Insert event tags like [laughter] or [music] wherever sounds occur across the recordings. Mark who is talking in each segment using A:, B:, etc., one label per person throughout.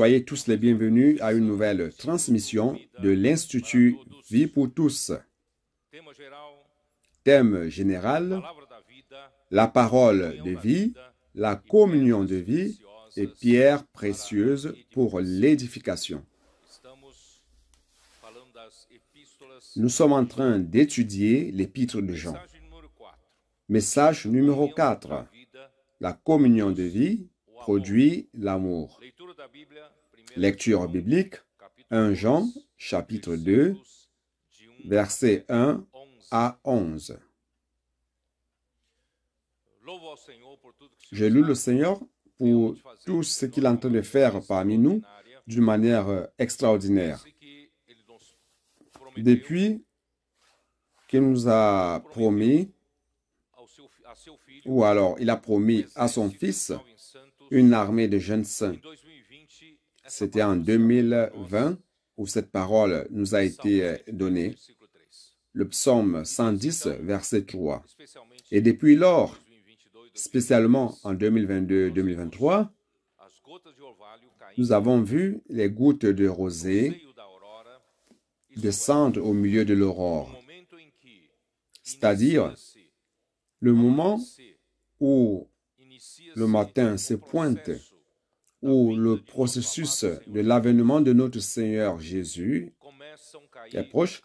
A: Soyez tous les bienvenus à une nouvelle transmission de l'Institut Vie pour tous. Thème général, la parole de vie, la communion de vie et pierres précieuses pour l'édification. Nous sommes en train d'étudier l'épître de Jean. Message numéro 4. La communion de vie produit l'amour. Lecture biblique 1 Jean chapitre 2 versets 1 à 11. Je loue le Seigneur pour tout ce qu'il est en train de faire parmi nous d'une manière extraordinaire. Depuis qu'il nous a promis, ou alors il a promis à son fils une armée de jeunes saints. C'était en 2020 où cette parole nous a été donnée. Le psaume 110, verset 3. Et depuis lors, spécialement en 2022-2023, nous avons vu les gouttes de rosée descendre au milieu de l'aurore, c'est-à-dire le moment où le matin se pointe, où le processus de l'avènement de notre Seigneur Jésus est proche,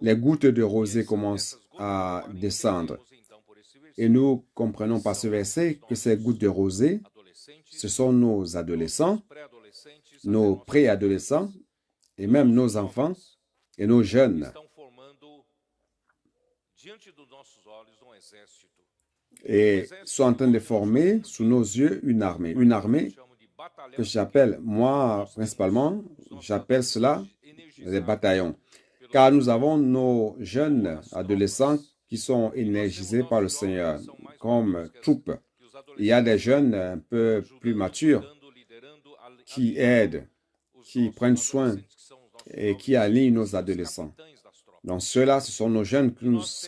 A: les gouttes de rosée commencent à descendre. Et nous comprenons par ce verset que ces gouttes de rosée, ce sont nos adolescents, nos préadolescents et même nos enfants et nos jeunes. Et sont en train de former sous nos yeux une armée. Une armée que j'appelle, moi principalement, j'appelle cela des bataillons. Car nous avons nos jeunes adolescents qui sont énergisés par le Seigneur comme troupes. Il y a des jeunes un peu plus matures qui aident, qui prennent soin et qui alignent nos adolescents. Donc ceux-là, ce sont nos jeunes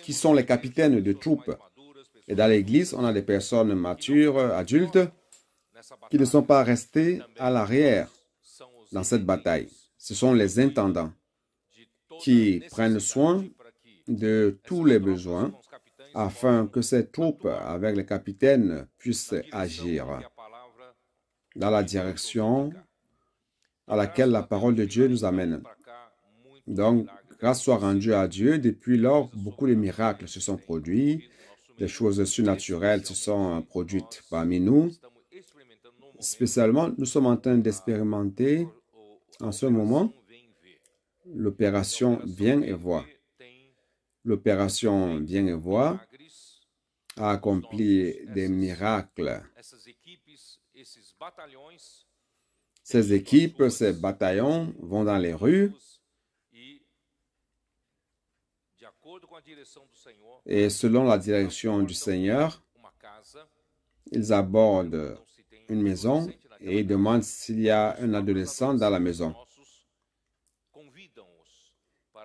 A: qui sont les capitaines de troupes. Et dans l'Église, on a des personnes matures, adultes, qui ne sont pas restés à l'arrière dans cette bataille. Ce sont les intendants qui prennent soin de tous les besoins afin que ces troupes avec les capitaines puissent agir dans la direction à laquelle la parole de Dieu nous amène. Donc, grâce soit rendue à Dieu, depuis lors, beaucoup de miracles se sont produits, des choses surnaturelles se sont produites parmi nous. Spécialement, nous sommes en train d'expérimenter en ce moment l'opération Viens et vois. L'opération Viens et vois a accompli des miracles. Ces équipes, ces bataillons vont dans les rues et selon la direction du Seigneur, ils abordent une maison et demandent s'il y a un adolescent dans la maison.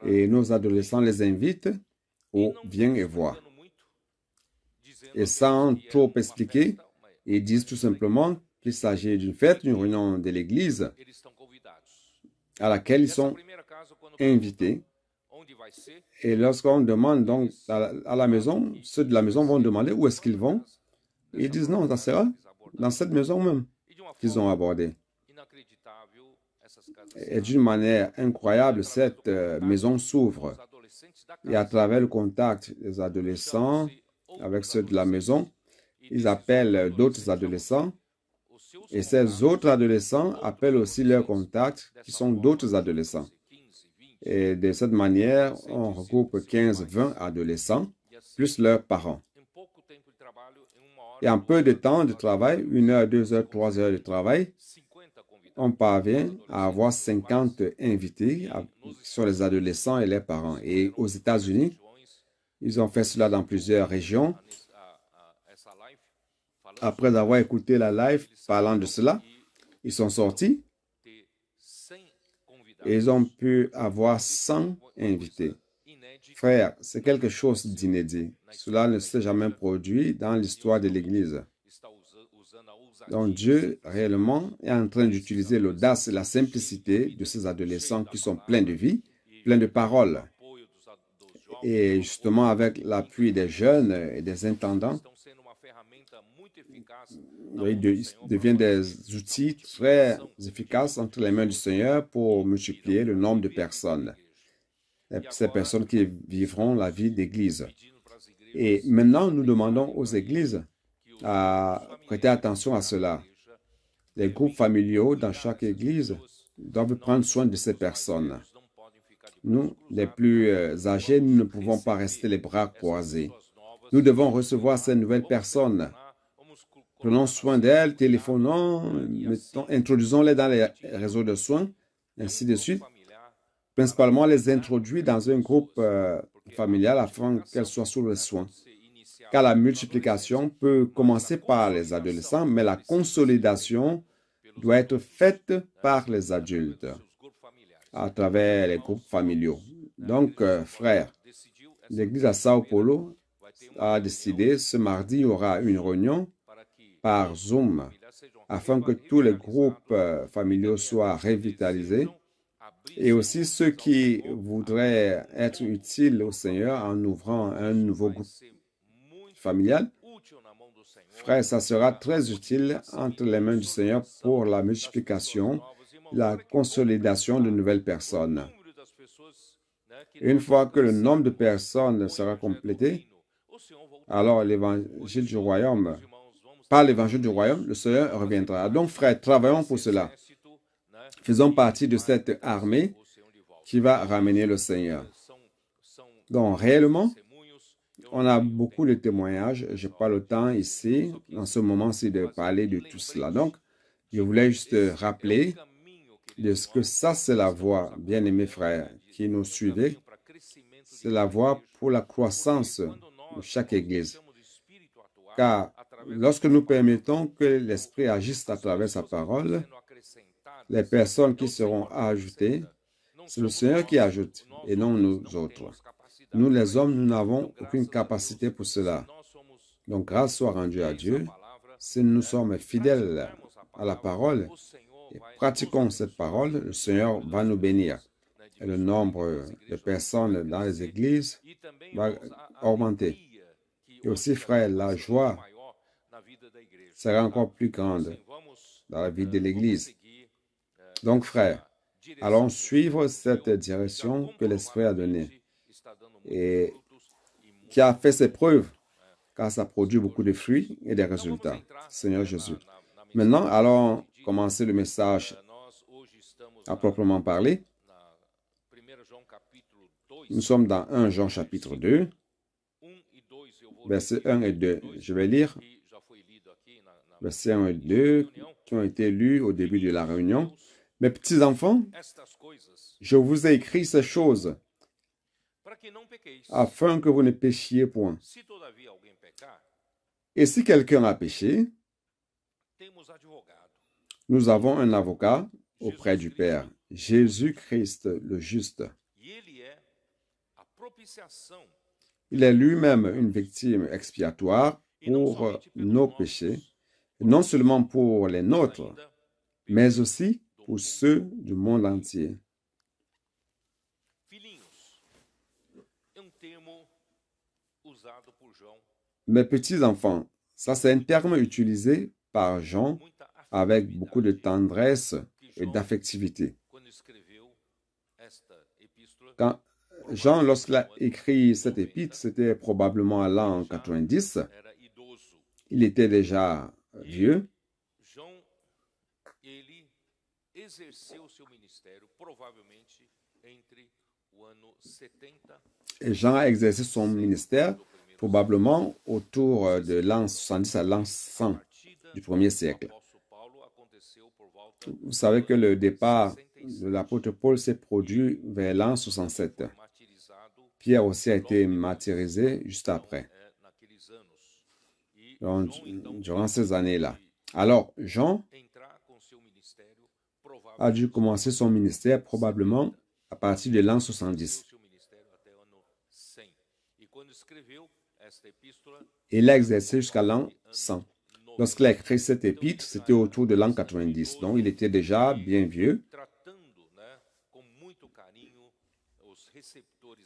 A: Et nos adolescents les invitent au viens et vois. Et sans trop expliquer, ils disent tout simplement qu'il s'agit d'une fête, d'une réunion de l'Église à laquelle ils sont invités. Et lorsqu'on demande donc à la maison, ceux de la maison vont demander où est-ce qu'ils vont. Ils disent non, ça sera dans cette maison même qu'ils ont abordé. Et d'une manière incroyable, cette euh, maison s'ouvre. Et à travers le contact des adolescents avec ceux de la maison, ils appellent d'autres adolescents. Et ces autres adolescents appellent aussi leurs contacts qui sont d'autres adolescents. Et de cette manière, on regroupe 15-20 adolescents, plus leurs parents. Et en peu de temps de travail, une heure, deux heures, trois heures de travail, on parvient à avoir 50 invités sur les adolescents et les parents. Et aux États-Unis, ils ont fait cela dans plusieurs régions. Après avoir écouté la live parlant de cela, ils sont sortis ils ont pu avoir 100 invités. Frère, c'est quelque chose d'inédit. Cela ne s'est jamais produit dans l'histoire de l'Église. Donc Dieu réellement est en train d'utiliser l'audace et la simplicité de ces adolescents qui sont pleins de vie, pleins de paroles. Et justement avec l'appui des jeunes et des intendants, ils deviennent des outils très efficaces entre les mains du Seigneur pour multiplier le nombre de personnes. Ces personnes qui vivront la vie d'Église. Et maintenant, nous demandons aux églises à prêter attention à cela. Les groupes familiaux dans chaque église doivent prendre soin de ces personnes. Nous, les plus euh, âgés, nous ne pouvons pas rester les bras croisés. Nous devons recevoir ces nouvelles personnes. Prenons soin d'elles, téléphonons, introduisons-les dans les réseaux de soins, ainsi de suite. Principalement, les introduire dans un groupe euh, familial afin qu'elles soient sous le soin car la multiplication peut commencer par les adolescents, mais la consolidation doit être faite par les adultes à travers les groupes familiaux. Donc, euh, frères, l'Église à Sao Paulo a décidé ce mardi, il y aura une réunion par Zoom afin que tous les groupes euh, familiaux soient revitalisés et aussi ceux qui voudraient être utiles au Seigneur en ouvrant un nouveau groupe familiale. Frère, ça sera très utile entre les mains du Seigneur pour la multiplication, la consolidation de nouvelles personnes. Une fois que le nombre de personnes sera complété, alors l'évangile du royaume, par l'évangile du royaume, le Seigneur reviendra. Donc, frère, travaillons pour cela. Faisons partie de cette armée qui va ramener le Seigneur. Donc, réellement, on a beaucoup de témoignages. Je n'ai pas le temps ici, en ce moment-ci, de parler de tout cela. Donc, je voulais juste rappeler de ce que ça, c'est la voie, bien-aimés frères, qui nous suivez. C'est la voie pour la croissance de chaque Église. Car lorsque nous permettons que l'Esprit agisse à travers sa parole, les personnes qui seront ajoutées, c'est le Seigneur qui ajoute et non nous autres. Nous, les hommes, nous n'avons aucune capacité pour cela. Donc, grâce soit rendue à Dieu. Si nous sommes fidèles à la parole et pratiquons cette parole, le Seigneur va nous bénir. Et le nombre de personnes dans les églises va augmenter. Et aussi, frère, la joie sera encore plus grande dans la vie de l'Église. Donc, frère, allons suivre cette direction que l'Esprit a donnée et qui a fait ses preuves, car ça produit beaucoup de fruits et des résultats. Seigneur Jésus. Maintenant, allons commencer le message à proprement parler. Nous sommes dans 1 Jean chapitre 2, versets 1 et 2. Je vais lire versets 1 et 2 qui ont été lus au début de la réunion. Mes petits enfants, je vous ai écrit ces choses afin que vous ne péchiez point. Et si quelqu'un a péché, nous avons un avocat auprès du Père, Jésus-Christ le juste. Il est lui-même une victime expiatoire pour nos péchés, non seulement pour les nôtres, mais aussi pour ceux du monde entier. Mes petits-enfants, ça c'est un terme utilisé par Jean avec beaucoup de tendresse et d'affectivité. Quand Jean, lorsqu'il a écrit cette épître, c'était probablement à l'an 90. Il était déjà Et Jean a exercé son ministère probablement autour euh, de l'an 70 à l'an 100 du premier siècle. Vous savez que le départ de l'apôtre Paul s'est produit vers l'an 67. Pierre aussi a été martyrisé juste après, durant ces années-là. Alors, Jean a dû commencer son ministère probablement à partir de l'an 70. Il a exercé jusqu'à l'an 100. Lorsqu'il a écrit cet épître, c'était autour de l'an 90, donc il était déjà bien vieux.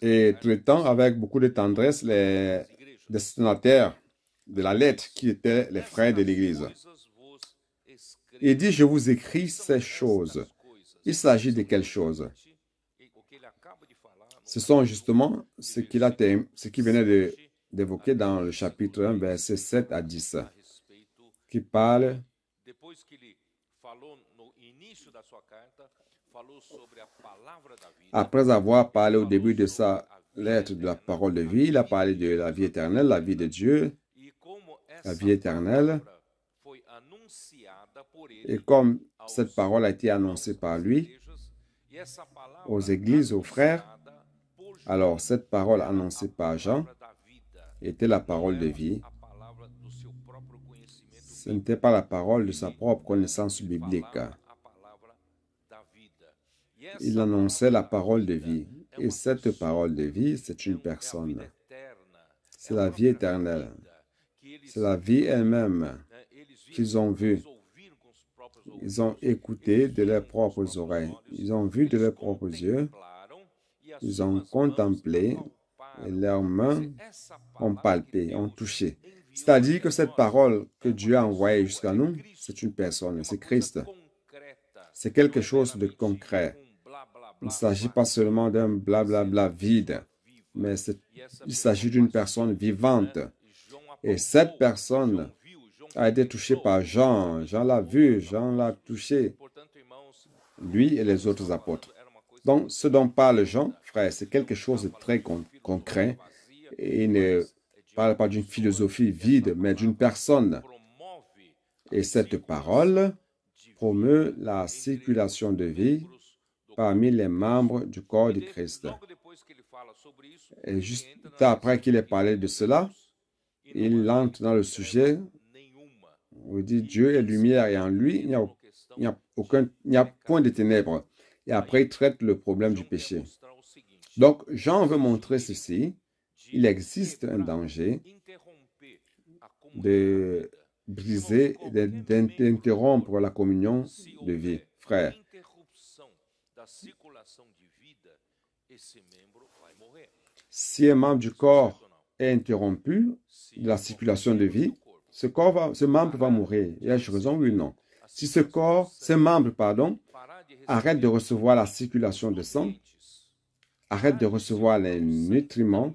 A: Et traitant avec beaucoup de tendresse les destinataires de la lettre qui étaient les frères de l'Église. Il dit, je vous écris ces choses. Il s'agit de quelles choses? Ce sont justement ce qu'il qu'il venait d'évoquer dans le chapitre 1, verset 7 à 10, qui parle après avoir parlé au début de sa lettre de la parole de vie, il a parlé de la vie éternelle, la vie de Dieu, la vie éternelle. Et comme cette parole a été annoncée par lui aux églises, aux frères, alors cette parole annoncée par Jean était la parole de vie. Ce n'était pas la parole de sa propre connaissance biblique. Il annonçait la parole de vie. Et cette parole de vie, c'est une personne. C'est la vie éternelle. C'est la vie elle-même qu'ils ont vue. Ils ont écouté de leurs propres oreilles. Ils ont vu de leurs propres yeux. Ils ont contemplé et leurs mains ont palpé, ont touché. C'est-à-dire que cette parole que Dieu a envoyée jusqu'à nous, c'est une personne, c'est Christ. C'est quelque chose de concret. Il ne s'agit pas seulement d'un blablabla vide, mais il s'agit d'une personne vivante. Et cette personne a été touchée par Jean. Jean l'a vu, Jean l'a touché. Lui et les autres apôtres. Donc, ce dont parle Jean, frère, c'est quelque chose de très concret. Et il ne parle pas d'une philosophie vide, mais d'une personne. Et cette parole promeut la circulation de vie parmi les membres du corps de Christ. Et juste après qu'il ait parlé de cela, il entre dans le sujet où il dit Dieu est lumière et en lui, il n'y a, aucun, il a point de ténèbres. Et après, il traite le problème du péché. Donc, Jean veut montrer ceci. Il existe un danger de briser, d'interrompre la communion de vie. Frère, si un membre du corps est interrompu de la circulation de vie, ce, corps ce membre va mourir. Y a-je raison? Oui ou non? Si ce corps, ce membre, pardon, arrête de recevoir la circulation de sang, arrête de recevoir les nutriments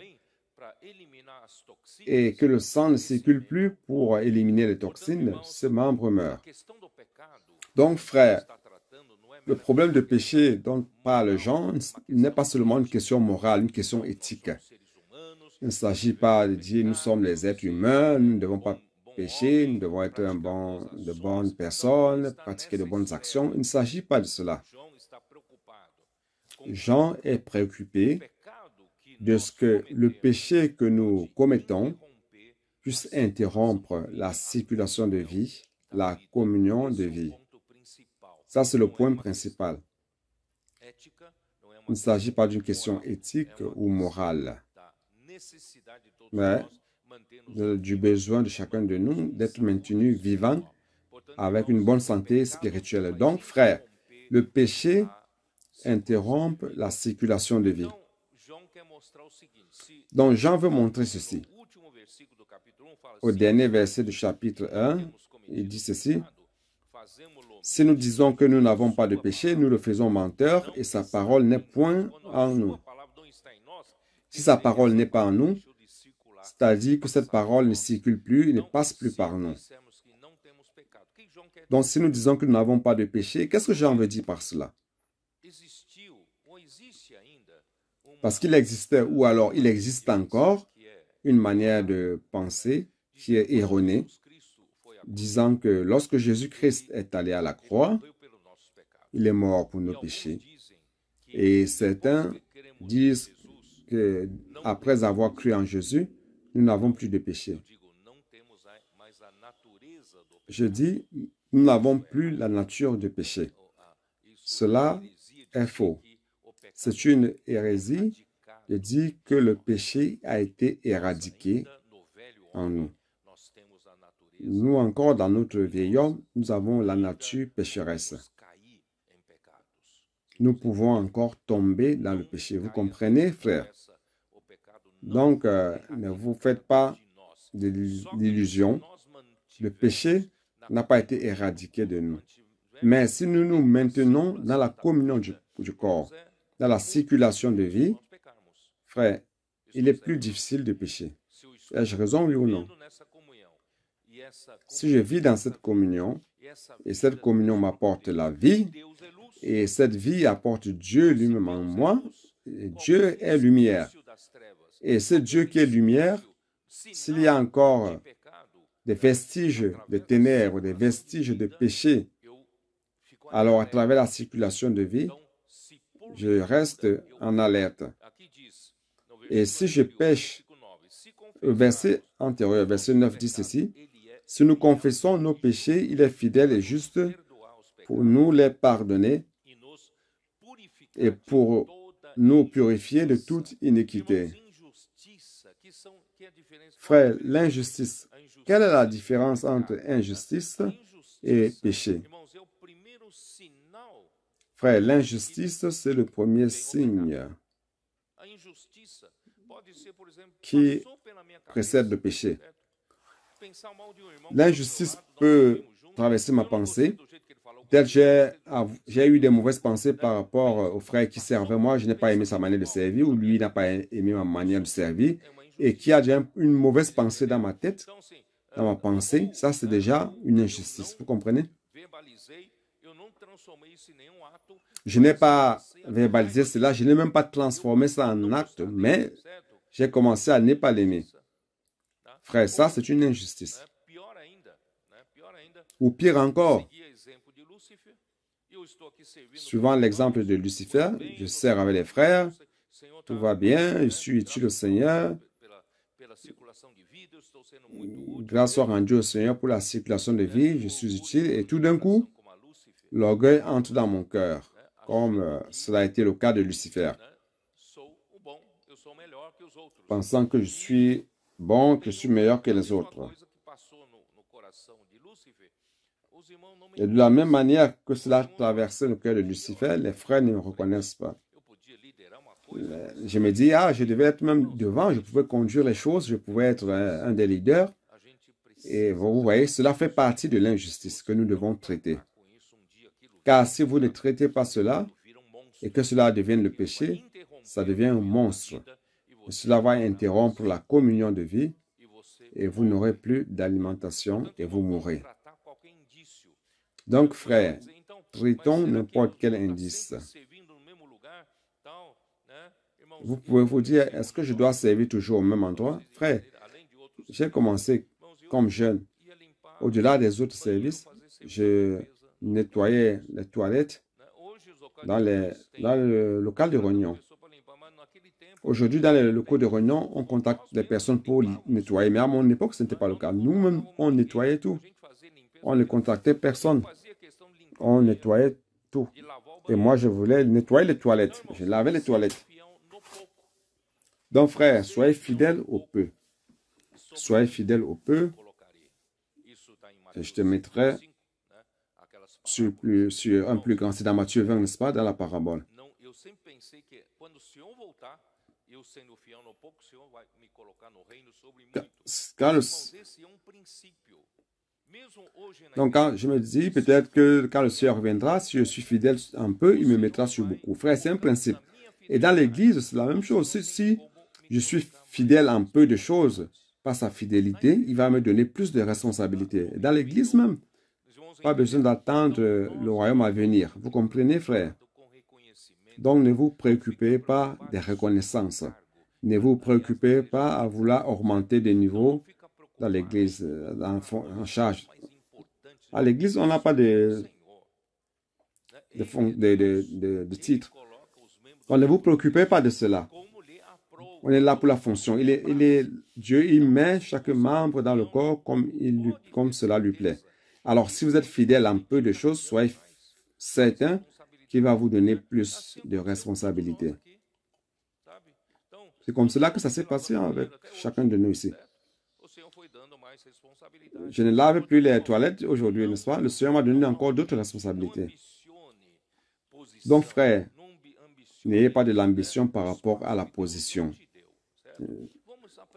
A: et que le sang ne circule plus pour éliminer les toxines, ce membre meurt. Donc, frère, le problème de péché dont parle Jean n'est pas seulement une question morale, une question éthique. Il ne s'agit pas de dire nous sommes les êtres humains, nous ne devons pas pécher, nous devons être de bonnes personnes, pratiquer de bonnes actions. Il ne s'agit pas de cela. Jean est préoccupé de ce que le péché que nous commettons puisse interrompre la circulation de vie, la communion de vie. Ça, c'est le point principal. Il ne s'agit pas d'une question éthique ou morale, mais du besoin de chacun de nous d'être maintenu vivant avec une bonne santé spirituelle. Donc, frère, le péché interrompt la circulation de vie. Donc, Jean veut montrer ceci. Au dernier verset du chapitre 1, il dit ceci. Si nous disons que nous n'avons pas de péché, nous le faisons menteur et sa parole n'est point en nous. Si sa parole n'est pas en nous, c'est-à-dire que cette parole ne circule plus, ne passe plus par nous. Donc si nous disons que nous n'avons pas de péché, qu'est-ce que Jean veut dire par cela? Parce qu'il existait, ou alors il existe encore, une manière de penser qui est erronée, disant que lorsque Jésus-Christ est allé à la croix, il est mort pour nos péchés. Et certains disent après avoir cru en Jésus, nous n'avons plus de péché. Je dis, nous n'avons plus la nature de péché. Cela est faux. C'est une hérésie de dire que le péché a été éradiqué en nous. nous encore, dans notre vieil homme, nous avons la nature pécheresse. Nous pouvons encore tomber dans le péché. Vous comprenez, frère? Donc, euh, ne vous faites pas d'illusions. Le péché n'a pas été éradiqué de nous. Mais si nous nous maintenons dans la communion du, du corps, dans la circulation de vie, frère, il est plus difficile de pécher. Ai-je raison, oui ou non? Si je vis dans cette communion, et cette communion m'apporte la vie, et cette vie apporte Dieu lui-même en moi, Dieu est lumière. Et ce Dieu qui est lumière, s'il y a encore des vestiges de ténèbres, des vestiges de péché, alors à travers la circulation de vie, je reste en alerte. Et si je pêche, verset antérieur, verset 9 dit ceci, si nous confessons nos péchés, il est fidèle et juste pour nous les pardonner et pour nous purifier de toute iniquité. Frère, l'injustice. Quelle est la différence entre injustice et péché? Frère, l'injustice, c'est le premier signe qui précède le péché. L'injustice peut traverser ma pensée. Peut-être j'ai, j'ai eu des mauvaises pensées par rapport au frère qui servait moi, je n'ai pas aimé sa manière de servir, ou lui n'a pas aimé ma manière de servir, et qui a déjà une mauvaise pensée dans ma tête, dans ma pensée, ça c'est déjà une injustice. Vous comprenez? Je n'ai pas verbalisé cela, je n'ai même pas transformé ça en acte, mais j'ai commencé à ne pas l'aimer. Frère, ça c'est une injustice. Ou pire encore, suivant l'exemple de Lucifer, je sers avec les frères, tout va bien, je suis utile au Seigneur. Grâce soit rendue au Seigneur pour la circulation de vie, je suis utile et tout d'un coup, l'orgueil entre dans mon cœur, comme euh, cela a été le cas de Lucifer, pensant que je suis bon, que je suis meilleur que les autres. Et de la même manière que cela traversait le cœur de Lucifer, les frères ne me reconnaissent pas. Je me dis, ah, je devais être même devant, je pouvais conduire les choses, je pouvais être un des leaders. Et vous voyez, cela fait partie de l'injustice que nous devons traiter. Car si vous ne traitez pas cela et que cela devienne le péché, ça devient un monstre. Et cela va interrompre la communion de vie et vous n'aurez plus d'alimentation et vous mourrez. Donc, frère, traitons n'importe quel indice. Vous pouvez vous dire, est-ce que je dois servir toujours au même endroit? Frère, j'ai commencé comme jeune. Au-delà des autres services, je nettoyais les toilettes dans, les, le local de réunion. Aujourd'hui, dans les locaux de réunion, on contacte les personnes pour nettoyer. Mais à mon époque, ce n'était pas le cas. Nous-mêmes, on nettoyait tout. On ne contactait personne. On nettoyait tout. Et moi, je voulais nettoyer les toilettes. Je lavais les toilettes. Donc, frère, soyez fidèles au peu. Soyez fidèles au peu. Et je te mettrai sur, un plus grand. C'est dans Matthieu 20, n'est-ce pas, dans la parabole. Donc, quand je me dis peut-être que quand le Seigneur reviendra, si je suis fidèle un peu, il me mettra sur beaucoup. Frère, c'est un principe. Et dans l'Église, c'est la même chose. Si, je suis fidèle en peu de choses, par sa fidélité, il va me donner plus de responsabilités. Dans l'Église même, pas besoin d'attendre le royaume à venir. Vous comprenez, frère? Donc ne vous préoccupez pas des reconnaissances. Ne vous préoccupez pas à vouloir augmenter des niveaux dans l'Église, euh, en, charge. À l'Église, on n'a pas de, de, de, titre. Donc ne vous préoccupez pas de cela. On est là pour la fonction. Il est, il est, Dieu, il met chaque membre dans le corps comme, il, comme cela lui plaît. Alors, si vous êtes fidèle un peu de choses, soyez certain qui va vous donner plus de responsabilités. C'est comme cela que ça s'est passé avec chacun de nous ici. Je ne lave plus les toilettes aujourd'hui, n'est-ce pas? Le Seigneur m'a donné encore d'autres responsabilités. Donc, frère, n'ayez pas de l'ambition par rapport à la position.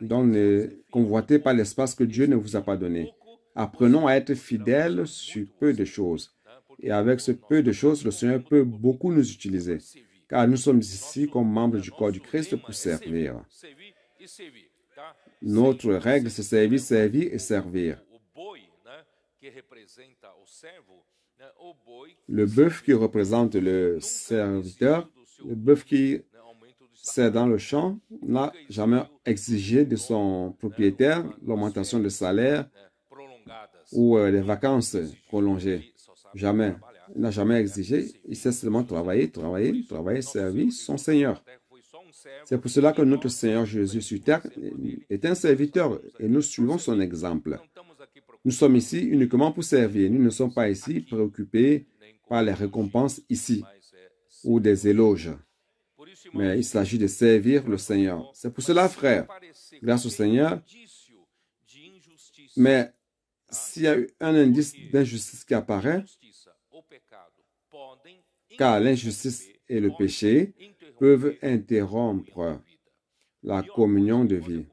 A: Donc, ne convoitez pas l'espace que Dieu ne vous a pas donné. Apprenons à être fidèles sur peu de choses. Et avec ce peu de choses, le Seigneur peut beaucoup nous utiliser. Car nous sommes ici comme membres du corps du Christ pour servir. Notre règle, c'est servir, servir et servir. Le bœuf qui représente le serviteur, le bœuf qui sert dans le champ, n'a jamais exigé de son propriétaire l'augmentation de salaire ou les euh, vacances prolongées. Jamais. Il n'a jamais exigé. Il sait seulement travailler, travailler, travailler, servir son Seigneur. C'est pour cela que notre Seigneur Jésus sur terre est un serviteur et nous suivons son exemple. Nous sommes ici uniquement pour servir. Nous ne sommes pas ici préoccupés par les récompenses ici ou des éloges. Mais il s'agit de servir le Seigneur. C'est pour cela, frère, grâce au Seigneur. Mais s'il y a un indice d'injustice qui apparaît, car l'injustice et le péché peuvent interrompre la communion de vie.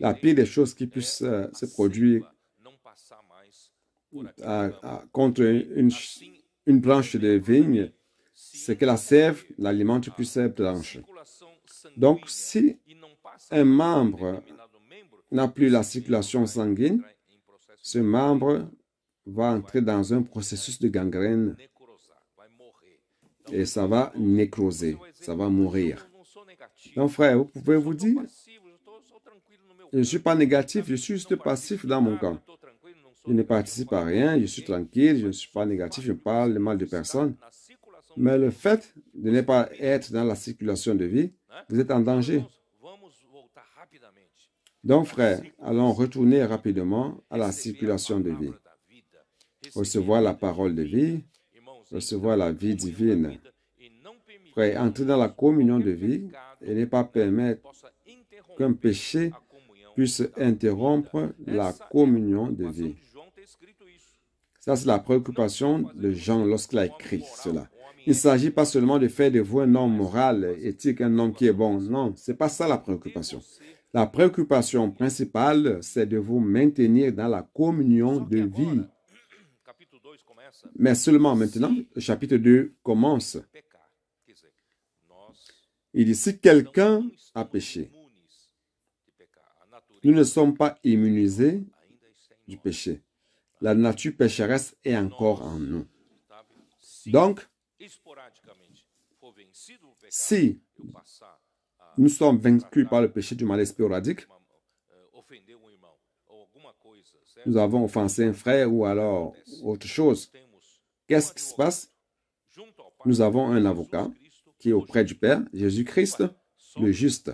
A: La pire des choses qui puissent euh, se produire contre une, une, branche de vigne, c'est que la sève l'alimente plus cette branche. Donc, si un membre n'a plus la circulation sanguine, ce membre va entrer dans un processus de gangrène et ça va nécroser, ça va mourir. Donc, frère, vous pouvez vous dire, je ne suis pas négatif, je suis juste passif dans mon camp. Je ne participe à rien, je suis tranquille, je ne suis pas négatif, je parle le mal de personne. Mais le fait de ne pas être dans la circulation de vie, vous êtes en danger. Donc, frère, allons retourner rapidement à la circulation de vie. Recevoir la parole de vie, recevoir la vie divine. Entrer dans la communion de vie et ne pas permettre qu'un péché puisse interrompre la communion de vie. Ça, c'est la préoccupation de Jean lorsqu'il a écrit cela. Il ne s'agit pas seulement de faire de vous un homme moral, éthique, un homme qui est bon. Non, ce n'est pas ça la préoccupation. La préoccupation principale, c'est de vous maintenir dans la communion de vie mais seulement maintenant, le chapitre 2 commence. Il dit, si quelqu'un a péché, nous ne sommes pas immunisés du péché. La nature pécheresse est encore en nous. Donc, si nous sommes vaincus par le péché du mal sporadique, nous avons offensé un frère ou alors autre chose. Qu'est-ce qui se passe? Nous avons un avocat qui est auprès du Père, Jésus-Christ, le juste.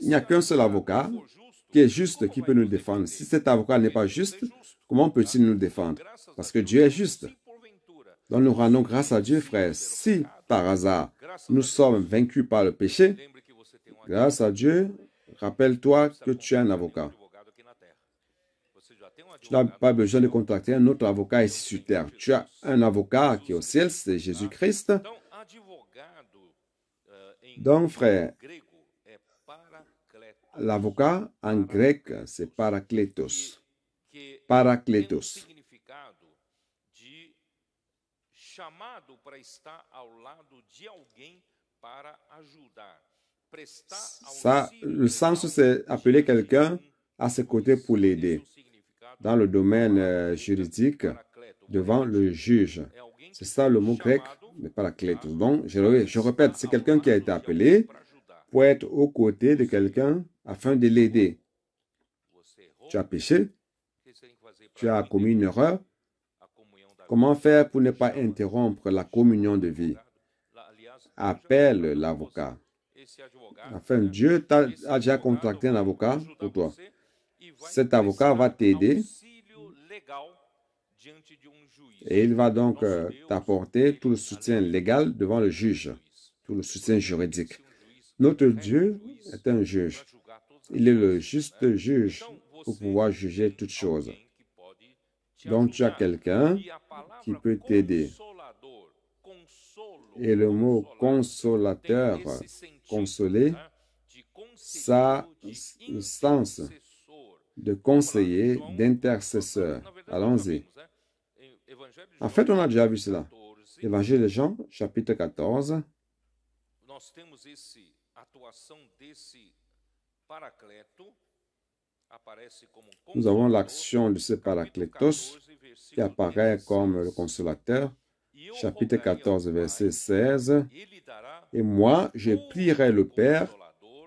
A: Il n'y a qu'un seul avocat qui est juste qui peut nous défendre. Si cet avocat n'est pas juste, comment peut-il nous défendre? Parce que Dieu est juste. Donc nous rendons grâce à Dieu, frère. Si par hasard nous sommes vaincus par le péché, grâce à Dieu, rappelle-toi que tu es un avocat. Tu n'as pas besoin de contacter un autre avocat ici sur terre. Tu as un avocat qui est au ciel, c'est Jésus-Christ. Donc, frère, l'avocat en grec, c'est parakletos. Parakletos. Ça, le sens, c'est appeler quelqu'un à ses côtés pour l'aider dans le domaine euh, juridique devant le juge. C'est ça le mot grec, mais pas la clé. Donc, je, je répète, c'est quelqu'un qui a été appelé pour être aux côtés de quelqu'un afin de l'aider. Tu as péché, tu as commis une erreur. Comment faire pour ne pas interrompre la communion de vie? Appelle l'avocat. Enfin, Dieu a déjà contracté un avocat pour toi. Cet avocat va t'aider et il va donc euh, t'apporter tout le soutien légal devant le juge. tout le soutien juridique. Notre Dieu est un juge. Il est le juste juge pour pouvoir juger toutes choses. Donc tu as quelqu'un qui peut t'aider. Et le mot consolateur, consoler, le sens de conseiller, d'intercesseur. Allons-y. En fait, on a déjà vu cela. Évangile de Jean, chapitre 14. Nous avons l'action de ce paraclétos qui apparaît comme le consolateur. Chapitre 14, verset 16. Et moi, je prierai le Père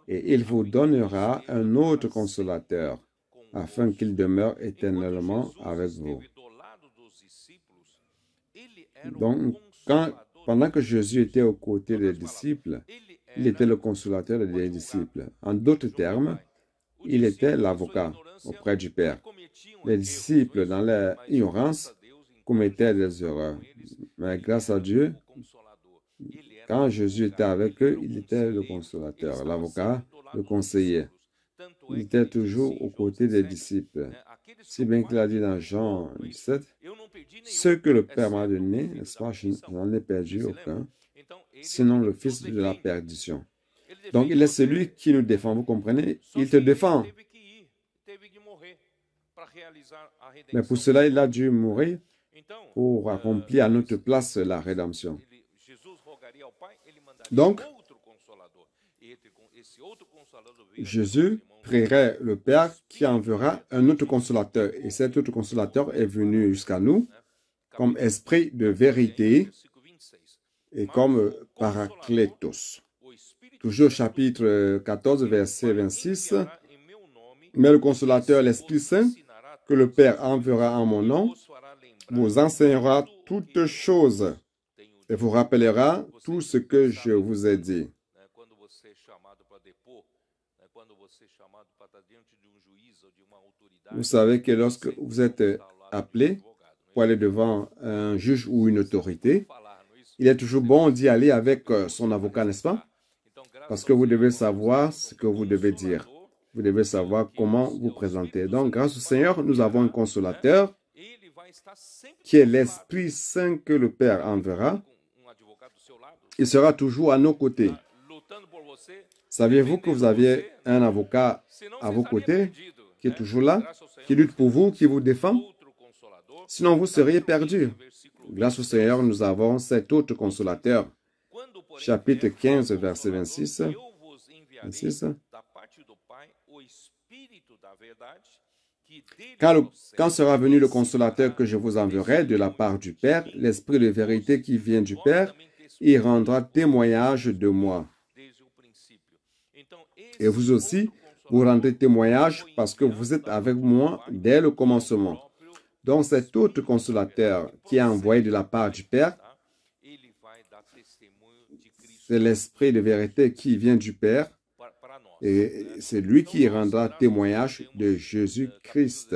A: et il vous donnera un autre consolateur afin qu'il demeure éternellement avec vous. Donc, quand, pendant que Jésus était aux côtés des disciples, il était le consolateur des disciples. En d'autres termes, il était l'avocat auprès du Père. Les disciples, dans leur ignorance, commettaient des erreurs. Mais grâce à Dieu, quand Jésus était avec eux, il était le consolateur, l'avocat, le conseiller. Il était toujours aux côtés des disciples. Si bien qu'il a dit dans Jean 17, ce que le Père m'a donné, n'est-ce pas, je n'en ai perdu aucun, sinon le Fils de la perdition. Donc il est celui qui nous défend, vous comprenez? Il te défend. Mais pour cela, il a dû mourir pour accomplir à notre place la rédemption. Donc, Jésus prierait le Père qui enverra un autre consolateur. Et cet autre consolateur est venu jusqu'à nous comme esprit de vérité et comme paraclétos. Toujours chapitre 14, verset 26. Mais le consolateur, l'Esprit Saint, que le Père enverra en mon nom, vous enseignera toutes choses et vous rappellera tout ce que je vous ai dit. Vous savez que lorsque vous êtes appelé pour aller devant un juge ou une autorité, il est toujours bon d'y aller avec euh, son avocat, n'est-ce pas? Parce que vous devez savoir ce que vous devez dire. Vous devez savoir comment vous présenter. Donc, grâce au Seigneur, nous avons un consolateur qui est l'Esprit Saint que le Père enverra. Il sera toujours à nos côtés. Saviez-vous que vous aviez un avocat à vos côtés qui est toujours là, qui lutte pour vous, qui vous défend? Sinon, vous seriez perdu. Grâce au Seigneur, nous avons cet autre consolateur. Chapitre 15, verset 26. 26. Quand, quand, sera venu le consolateur que je vous enverrai de la part du Père, l'Esprit de vérité qui vient du Père, il rendra témoignage de moi. Et vous aussi, vous rendez témoignage parce que vous êtes avec moi dès le commencement. Donc cet autre consolateur qui est envoyé de la part du Père, c'est l'Esprit de vérité qui vient du Père et c'est lui qui rendra témoignage de Jésus-Christ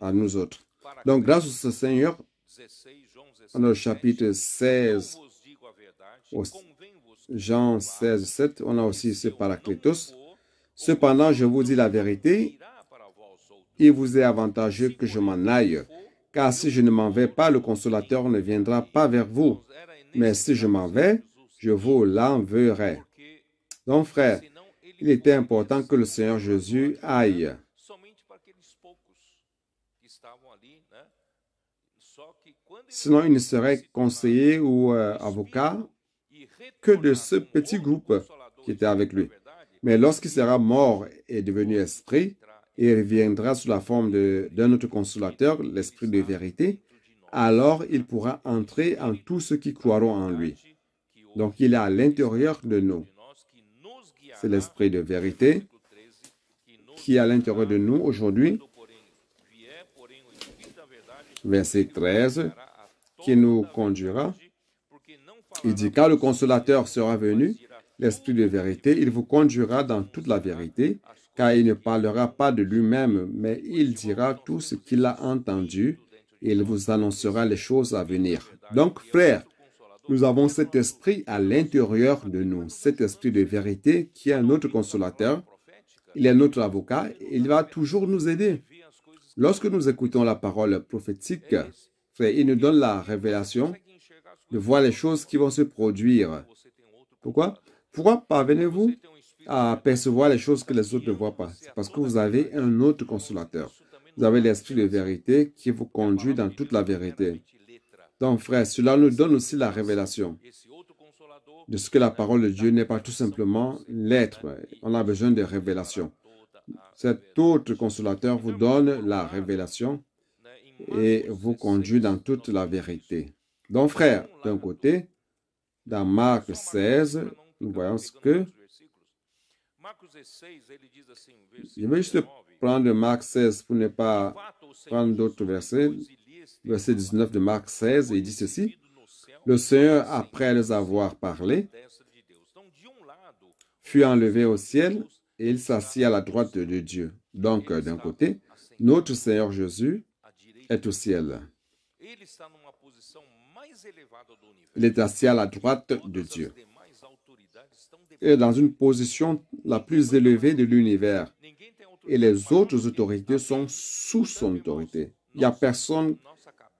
A: à nous autres. Donc grâce au Seigneur, dans le chapitre 16, Jean 16, 7, on a aussi ce paraclétos. Cependant, je vous dis la vérité, il vous est avantageux que je m'en aille, car si je ne m'en vais pas, le consolateur ne viendra pas vers vous. Mais si je m'en vais, je vous l'enverrai. Donc, frère, il était important que le Seigneur Jésus aille. Sinon, il ne serait conseiller ou euh, avocat que de ce petit groupe qui était avec lui. Mais lorsqu'il sera mort et devenu esprit, et reviendra sous la forme d'un autre consolateur, l'esprit de vérité, alors il pourra entrer en tous ceux qui croiront en lui. Donc il est à l'intérieur de nous. L'esprit de vérité qui est à l'intérieur de nous aujourd'hui. Verset 13, qui nous conduira. Il dit, quand le consolateur sera venu, l'Esprit de vérité, il vous conduira dans toute la vérité, car il ne parlera pas de lui-même, mais il dira tout ce qu'il a entendu et il vous annoncera les choses à venir. Donc, frère, nous avons cet esprit à l'intérieur de nous, cet esprit de vérité qui est notre consolateur, il est notre avocat, il va toujours nous aider. Lorsque nous écoutons la parole prophétique, il nous donne la révélation de voir les choses qui vont se produire. Pourquoi? Pourquoi parvenez-vous à percevoir les choses que les autres ne voient pas? Parce que vous avez un autre consolateur. Vous avez l'esprit de vérité qui vous conduit dans toute la vérité. Donc, frère, cela nous donne aussi la révélation de ce que la parole de Dieu n'est pas tout simplement l'être. On a besoin de révélation. Cet autre consolateur vous donne la révélation et vous conduit dans toute la vérité. Donc, frère, d'un côté, dans Marc 16, nous voyons ce que... Je vais juste prendre Marc 16 pour ne pas prendre d'autres versets. Verset 19 de Marc 16, il dit ceci. Le Seigneur, après les avoir parlé, fut enlevé au ciel et il s'assit à la droite de Dieu. Donc, d'un côté, notre Seigneur Jésus est au ciel. Il est assis à la droite de Dieu. Et dans une position la plus élevée de l'univers. Et les autres autorités sont sous son autorité. Il n'y a personne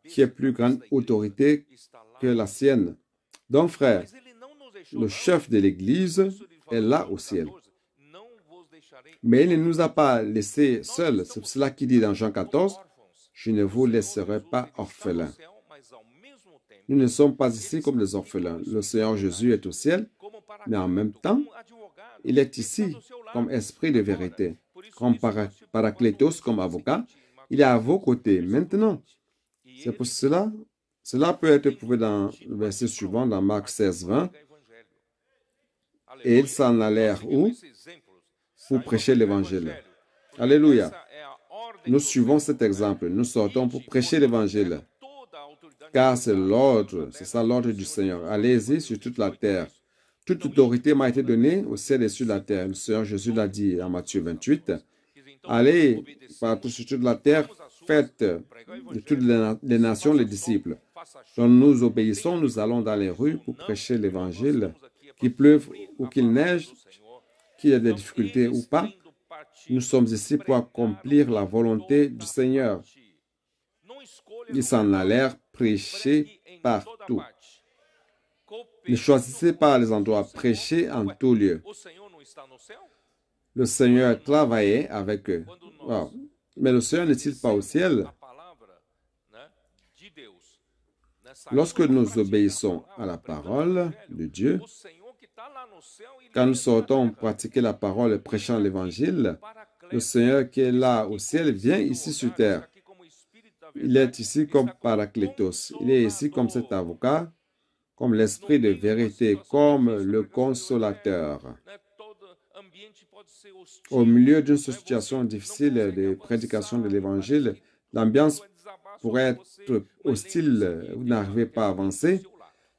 A: qui ait plus grande autorité que la sienne. Donc, frère, le chef de l'Église est là au ciel. Mais il ne nous a pas laissés seuls. C'est cela qu'il dit dans Jean 14, je ne vous laisserai pas orphelins. Nous ne sommes pas ici comme des orphelins. Le Seigneur Jésus est au ciel, mais en même temps, il est ici comme esprit de vérité, comme paraclétos, comme avocat. Il est à vos côtés maintenant. C'est pour cela, cela peut être prouvé dans le verset suivant, dans Marc 16, 20. Et ils s'en allèrent où? Pour prêcher l'évangile. Alléluia. Nous suivons cet exemple. Nous sortons pour prêcher l'évangile. Car c'est l'ordre, c'est ça l'ordre du Seigneur. Allez-y sur toute la terre. Toute autorité m'a été donnée au ciel et sur la terre. Le Seigneur Jésus l'a dit en Matthieu 28. Allez partout sur toute la terre, faites de toutes les nations les disciples. Quand nous obéissons, nous allons dans les rues pour prêcher l'évangile. Qu'il pleuve ou qu'il neige, qu'il y ait des difficultés ou pas, nous sommes ici pour accomplir la volonté du Seigneur. Ils s'en allèrent prêcher partout. Ne choisissez pas les endroits, prêcher en tout lieu. Le Seigneur travaillait avec eux. Mais le Seigneur n'est-il pas au ciel? Lorsque nous obéissons à la parole de Dieu, quand nous sortons pratiquer la parole et prêchant l'évangile, le Seigneur qui est là au ciel vient ici sur terre. Il est ici comme Paraclétos. Il est ici comme cet avocat, comme l'esprit de vérité, comme le consolateur. Au milieu d'une situation difficile de prédication de l'évangile, l'ambiance pourrait être hostile, vous n'arrivez pas à avancer.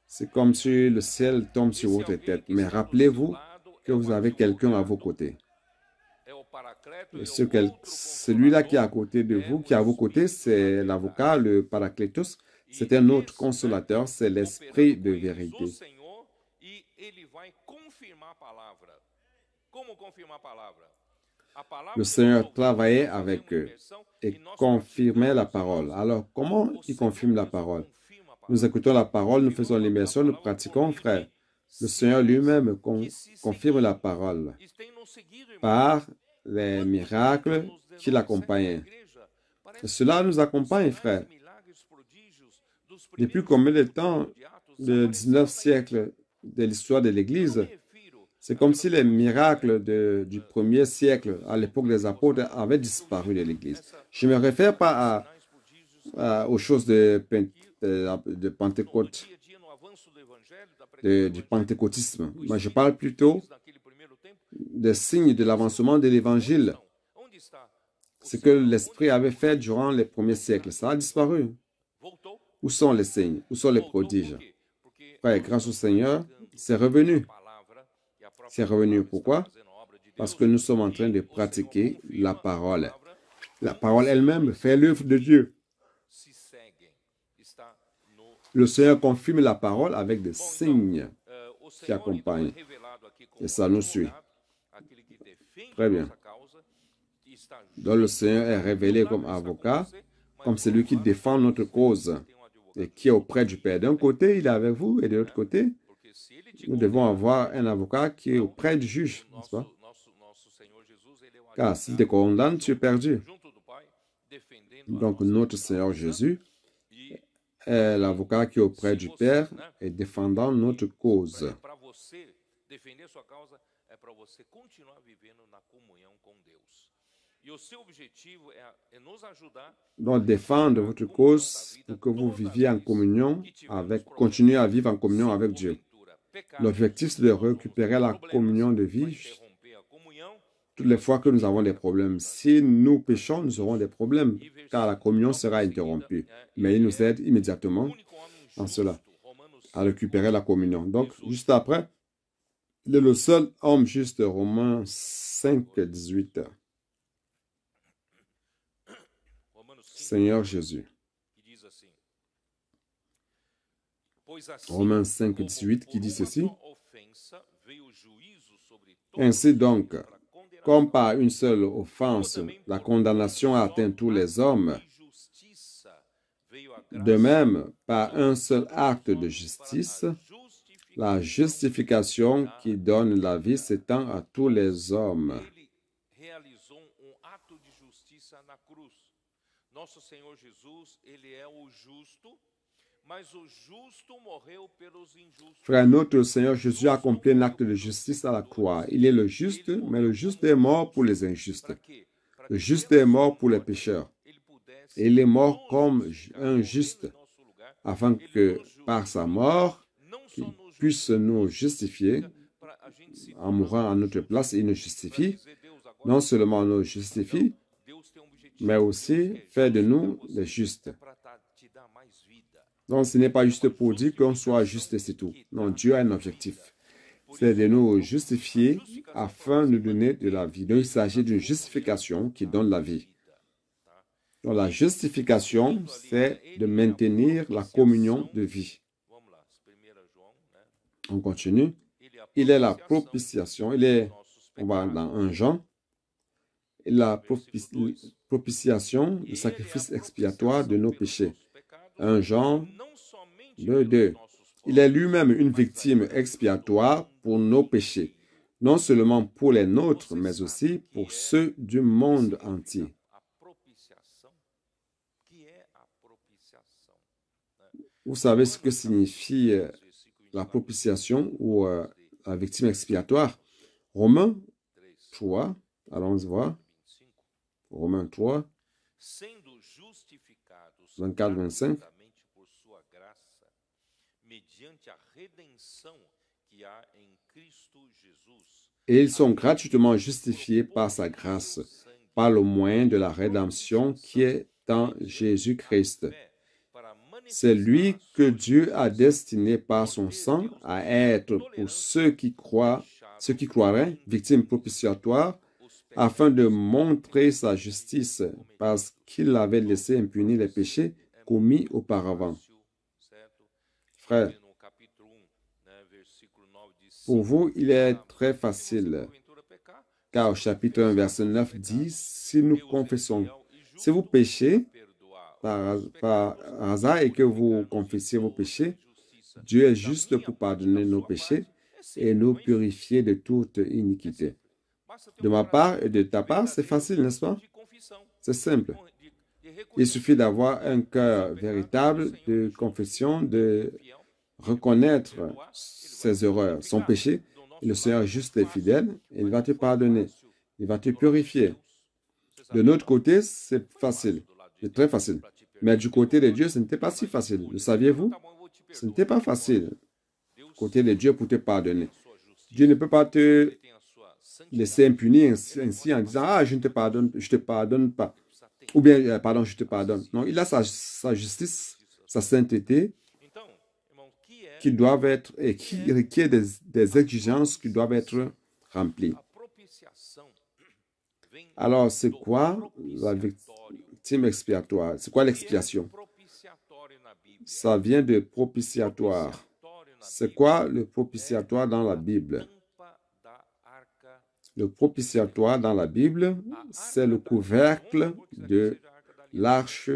A: C'est comme si le ciel tombe sur votre tête. Mais rappelez-vous que vous avez quelqu'un à vos côtés. Celui-là qui est à côté de vous, qui est à vos côtés, c'est l'avocat, le paraclétos. C'est un autre consolateur, c'est l'esprit de vérité. Le Seigneur travaillait avec eux et confirmait la parole. Alors, comment il confirme la parole? Nous écoutons la parole, nous faisons l'immersion, nous pratiquons, frère. Le Seigneur lui-même confirme la parole. Par les miracles qui l'accompagnent. Cela nous accompagne, frère. Depuis combien de temps, le 19 siècle de l'histoire de l'Église, c'est comme si les miracles du premier siècle, à l'époque des apôtres, avaient disparu de l'Église. Je ne me réfère pas aux choses de, de Pentecôte, du pentecôtisme, mais je parle plutôt des signes de l'avancement de l'Évangile. Ce que l'Esprit avait fait durant les premiers siècles, ça a disparu. Où sont les signes? Où sont les prodiges? grâce au Seigneur, c'est revenu. C'est revenu. Pourquoi? Parce que nous sommes en train de pratiquer la parole. La parole elle-même fait l'œuvre de Dieu. Le Seigneur confirme la parole avec des signes qui accompagnent. Et ça nous suit. Très bien. Donc le Seigneur est révélé comme avocat, comme celui qui défend notre cause et qui est auprès du Père. D'un côté, il est avec vous et de l'autre côté, nous devons avoir un avocat qui est auprès du juge, n'est-ce pas? Car s'il te condamne, tu es perdu. Donc notre Seigneur Jésus est l'avocat qui est auprès du Père et défendant notre cause. Donc, défendre votre cause pour que vous viviez en communion avec, continuez à vivre en communion avec Dieu. L'objectif, c'est de récupérer la communion de vie toutes les fois que nous avons des problèmes. Si nous péchons, nous aurons des problèmes, car la communion sera interrompue. Mais il nous aide immédiatement en cela, à récupérer la communion. Donc, juste après, il est le seul homme juste, Romains 5, 18. Seigneur Jésus. Romains 5, 18 qui dit ceci. Ainsi donc, comme par une seule offense, la condamnation atteint tous les hommes, de même, par un seul acte de justice, la justification qui donne la vie s'étend à tous les hommes. Frère, notre Seigneur Jésus a accompli un acte de justice à la croix. Il est le juste, mais le juste est mort pour les injustes. Le juste est mort pour les pécheurs. Et il est mort comme un juste, afin que par sa mort, qu'il puisse nous justifier en mourant à notre place. Il nous justifie. Non seulement nous justifie, mais aussi fait de nous les justes. Donc, ce n'est pas juste pour dire qu'on soit juste c'est tout. Non, Dieu a un objectif. C'est de nous justifier afin de donner de la vie. Donc, il s'agit d'une justification qui donne la vie. Donc, la justification, c'est de maintenir la communion de vie. On continue. Il est la propitiation. Il est, on va dans un Jean, la propitiation, le sacrifice expiatoire de nos péchés. Un Jean 2, 2. Il est lui-même une victime expiatoire pour nos péchés, non seulement pour les nôtres, mais aussi pour ceux du monde entier. Vous savez ce que signifie euh, la propitiation ou euh, la victime expiatoire? Romains 3, allons voir. Romains 3, 24, 25. Et ils sont gratuitement justifiés par sa grâce, par le moyen de la rédemption qui est en Jésus-Christ. C'est lui que Dieu a destiné par son sang à être pour ceux qui croient, ceux qui croiraient, victimes propitiatoires, afin de montrer sa justice, parce qu'il avait laissé impunis les péchés commis auparavant. Frère, pour vous, il est très facile, car au chapitre 1, verset 9 dit, si nous confessons, si vous péchez par, par hasard et que vous confessez vos péchés, Dieu est juste pour pardonner nos péchés et nous purifier de toute iniquité. De ma part et de ta part, c'est facile, n'est-ce pas? C'est simple. Il suffit d'avoir un cœur véritable de confession, de reconnaître ses erreurs, son péché. Et le Seigneur juste et fidèle. il va te pardonner. Il va te purifier. De notre côté, c'est facile. C'est très facile. Mais du côté de Dieu, ce n'était pas si facile. Le saviez-vous? Ce n'était pas facile. Côté de Dieu pour te pardonner. Dieu ne peut pas te laisser impuni ainsi, en disant Ah, je ne te pardonne, je te pardonne pas. Ou bien, euh, pardon, je te pardonne. Non, il a sa, sa justice, sa sainteté qui doivent être et qui requiert des, des exigences qui doivent être remplies. Alors, c'est quoi la victime expiatoire? C'est quoi l'expiation? Ça vient de propitiatoire. C'est quoi le propitiatoire dans la Bible? Le propitiatoire dans la Bible, c'est le couvercle de l'arche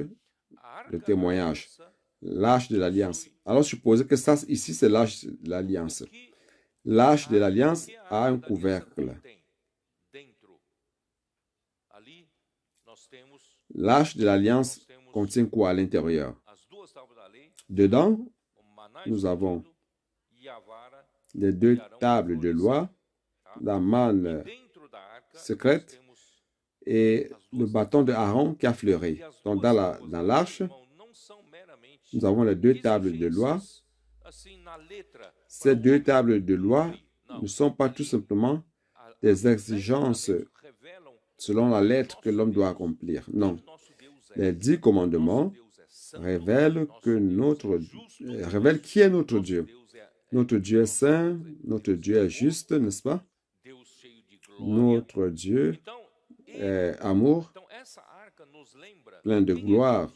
A: de témoignage, l'arche de l'alliance. Alors supposez que ça, ici, c'est l'arche de l'alliance. L'arche de l'alliance a un couvercle. L'arche de l'alliance contient quoi à l'intérieur? Dedans, nous avons les deux tables de loi, la manne secrète et le bâton de Aaron qui a fleuri. Donc dans l'arche, nous avons les deux tables de loi. Ces deux tables de loi ne sont pas tout simplement des exigences selon la lettre que l'homme doit accomplir. Non. Les dix commandements révèlent que notre révèlent qui est notre Dieu. Notre Dieu est saint, notre Dieu est juste, n'est-ce pas? Notre Dieu est amour, plein de gloire.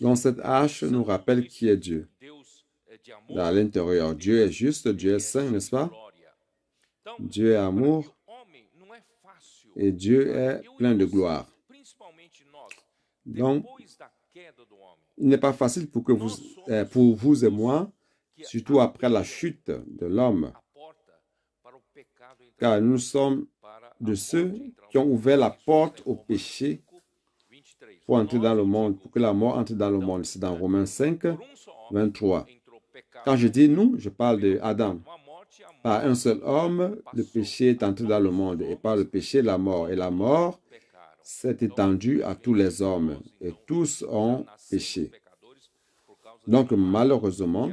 A: Donc cette arche nous rappelle qui est Dieu. À l'intérieur, Dieu est juste, Dieu est saint, n'est-ce pas? Dieu est amour et Dieu est plein de gloire. Donc, il n'est pas facile pour, pour vous et moi, surtout après la chute de l'homme, car nous sommes de ceux qui ont ouvert la porte au péché pour entrer dans le monde, pour que la mort entre dans le monde. C'est dans Romains 5, 23. Quand je dis nous, je parle de Adam. Par un seul homme, le péché est entré dans le monde, et par le péché, la mort. Et la mort s'est étendue à tous les hommes, et tous ont péché. Donc, malheureusement,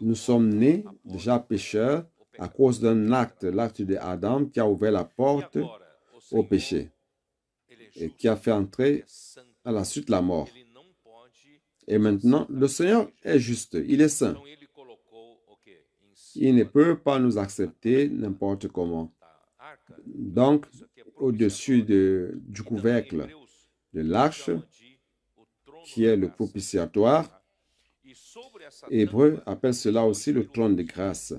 A: nous sommes nés déjà pécheurs à cause d'un acte, l'acte de Adam qui a ouvert la porte au péché et qui a fait entrer à la suite la mort. Et maintenant, le Seigneur est juste, il est saint. Il ne peut pas nous accepter n'importe comment. Donc, au-dessus de, du couvercle de l'arche, qui est le propitiatoire. Hébreu appelle cela aussi le trône de grâce.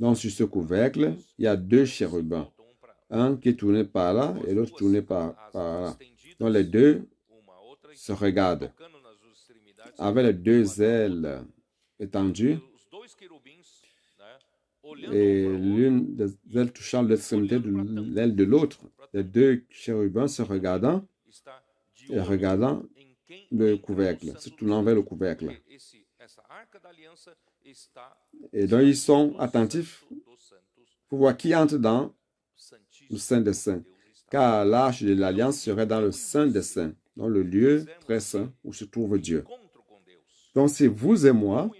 A: Donc, sur ce couvercle, il y a deux chérubins. Un qui tourné par là et l'autre tourné par, par là. Donc, les deux se regardent. Avec les deux ailes étendues, et l'une des ailes touchant l'extrémité de l'aile de l'autre. Les deux chérubins se regardant et regardant le couvercle, se tournant vers le couvercle. Et donc ils sont attentifs pour voir qui entre dans le Saint des Saints. Car l'arche de l'Alliance serait dans le Saint des Saints, dans le lieu très saint où se trouve Dieu. Donc si vous et moi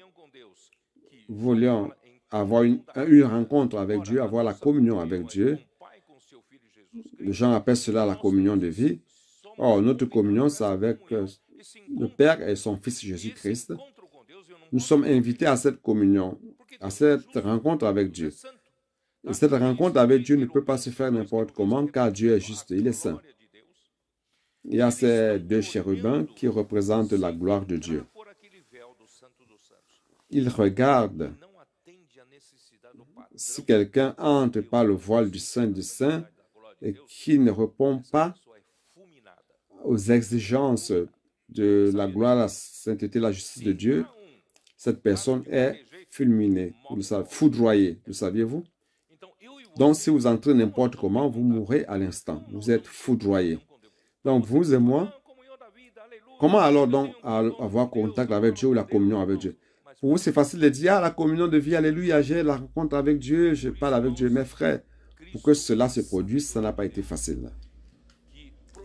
A: voulions avoir une, rencontre avec Dieu, avoir la communion avec Dieu. Les gens appellent cela la communion de vie. Or, notre communion, c'est avec le Père et son Fils Jésus-Christ. Nous sommes invités à cette communion, à cette rencontre avec Dieu. Et cette rencontre avec Dieu ne peut pas se faire n'importe comment, car Dieu est juste, il est saint. Il y a ces deux chérubins qui représentent la gloire de Dieu. Ils regardent si quelqu'un entre par le voile du Saint du Saint et qui ne répond pas aux exigences de la gloire, la sainteté, la justice de Dieu, cette personne est fulminée, vous le savez, foudroyée, le saviez-vous? Donc, si vous entrez n'importe comment, vous mourrez à l'instant. Vous êtes foudroyé. Donc, vous et moi, comment alors donc avoir contact avec Dieu ou la communion avec Dieu? Pour vous, c'est facile de dire, ah, la communion de vie, alléluia, j'ai la rencontre avec Dieu, je parle avec Dieu. Mes frères, pour que cela se produise, ça n'a pas été facile.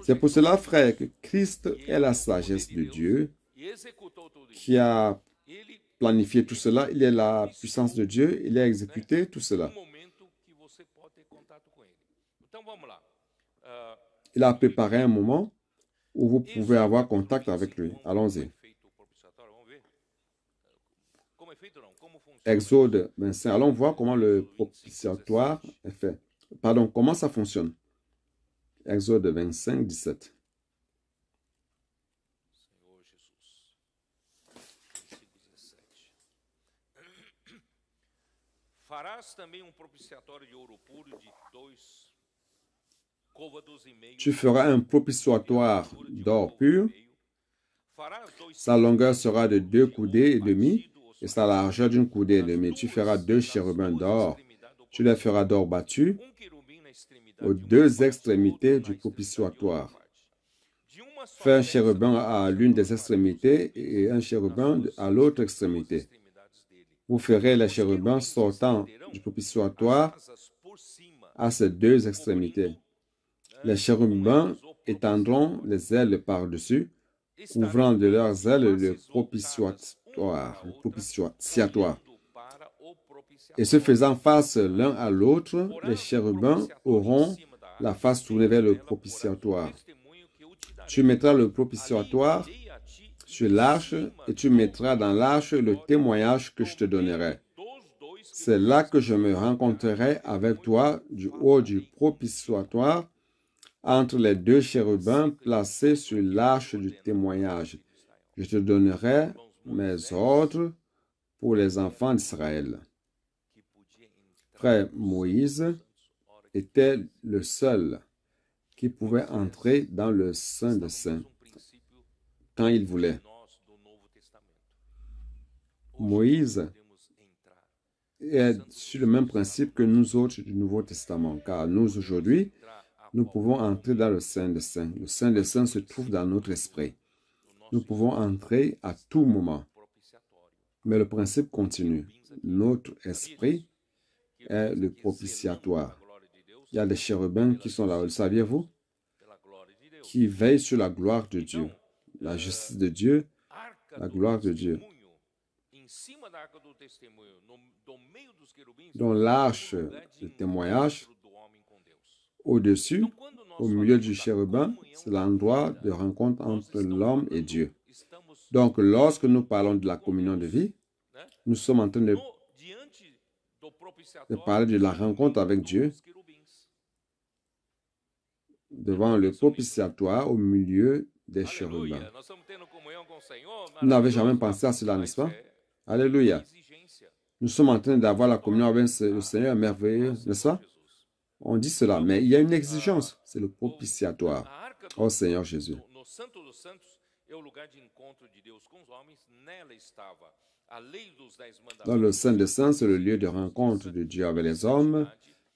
A: C'est pour cela, frère, que Christ est la sagesse de Dieu qui a planifié tout cela. Il est la puissance de Dieu, il a exécuté tout cela. Il a préparé un moment où vous pouvez avoir contact avec lui. Allons-y. Exode 25. Allons voir comment le propitiatoire est fait. Pardon, comment ça fonctionne? Exode 25, 17. Tu feras un propitiatoire d'or pur. Sa longueur sera de deux coudées et demi et sa largeur d'une coudée et demie. Tu feras deux chérubins d'or. Tu les feras d'or battu aux deux extrémités du propitiatoire. Fais un chérubin à l'une des extrémités et un chérubin à l'autre extrémité. Vous ferez les chérubins sortant du propitiatoire à ces deux extrémités. Les chérubins étendront les ailes par-dessus, ouvrant de leurs ailes le propitiatoire, le propitiatoire. Et se faisant face l'un à l'autre, les chérubins auront la face tournée vers le propitiatoire. Tu mettras le propitiatoire sur l'arche et tu mettras dans l'arche le témoignage que je te donnerai. C'est là que je me rencontrerai avec toi du haut du propitiatoire entre les deux chérubins placés sur l'arche du témoignage. Je te donnerai mes ordres pour les enfants d'Israël. Frère Moïse était le seul qui pouvait entrer dans le Saint des Saints quand il voulait. Moïse est sur le même principe que nous autres du Nouveau Testament, car nous aujourd'hui, nous pouvons entrer dans le Saint des Saints. Le Saint des Saints se trouve dans notre esprit. Nous pouvons entrer à tout moment. Mais le principe continue. Notre esprit est le propitiatoire. Il y a des chérubins qui sont là, le saviez-vous? Qui veillent sur la gloire de Dieu, la justice de Dieu, la gloire de Dieu. Dans l'arche de témoignage, au-dessus, au milieu du chérubin, c'est l'endroit de rencontre entre l'homme et Dieu. Donc, lorsque nous parlons de la communion de vie, nous sommes en train de de parler de la rencontre avec Dieu devant le propitiatoire au milieu des chérubins. Vous n'avez jamais pensé à cela, n'est-ce pas? Alléluia. Nous sommes en train d'avoir la communion avec le Seigneur merveilleux, n'est-ce pas? On dit cela, mais il y a une exigence, c'est le propitiatoire. Oh Seigneur Jésus. Dans le Saint des Saints, c'est le lieu de rencontre de Dieu avec les hommes.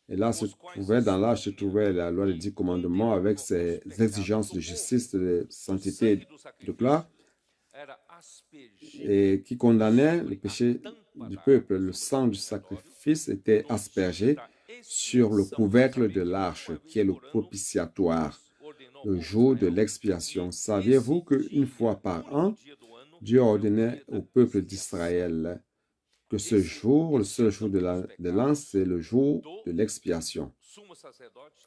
A: Et là se trouvait, dans l'âge se trouvait la loi des dix commandements avec ses exigences de justice, de sainteté, de gloire, et qui condamnait le péché du peuple. Le sang du sacrifice était aspergé sur le couvercle de l'arche, qui est le propitiatoire, le jour de l'expiation. Saviez-vous qu'une fois par an, Dieu ordonnait au peuple d'Israël que ce jour, le seul jour de l'an, c'est le jour de l'expiation.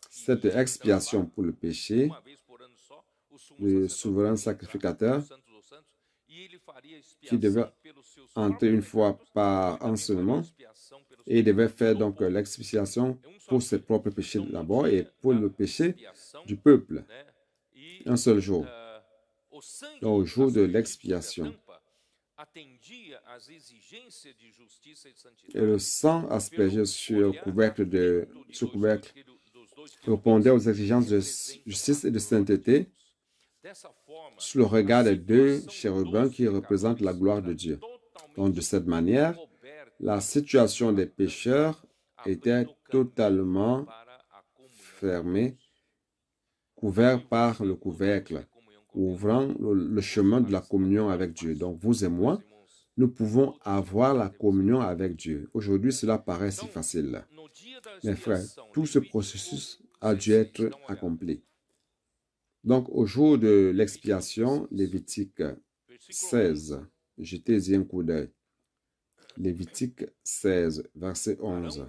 A: Cette expiation pour le péché, le souverain sacrificateur, qui devait entrer une fois par an seulement, et il devait faire donc l'expiation pour ses propres péchés d'abord et pour le péché du peuple. Un seul jour au jour de l'expiation. Et le sang aspergé sur le couvercle de ce couvercle répondait aux exigences de justice et de sainteté sous le regard des deux chérubins qui représentent la gloire de Dieu. Donc, de cette manière, la situation des pécheurs était totalement fermée, couverte par le couvercle ouvrant le, chemin de la communion avec Dieu. Donc, vous et moi, nous pouvons avoir la communion avec Dieu. Aujourd'hui, cela paraît si facile. Mes frères, tout ce processus a dû être accompli. Donc, au jour de l'expiation, Lévitique 16, jetez-y un coup d'œil. Lévitique 16, verset 11.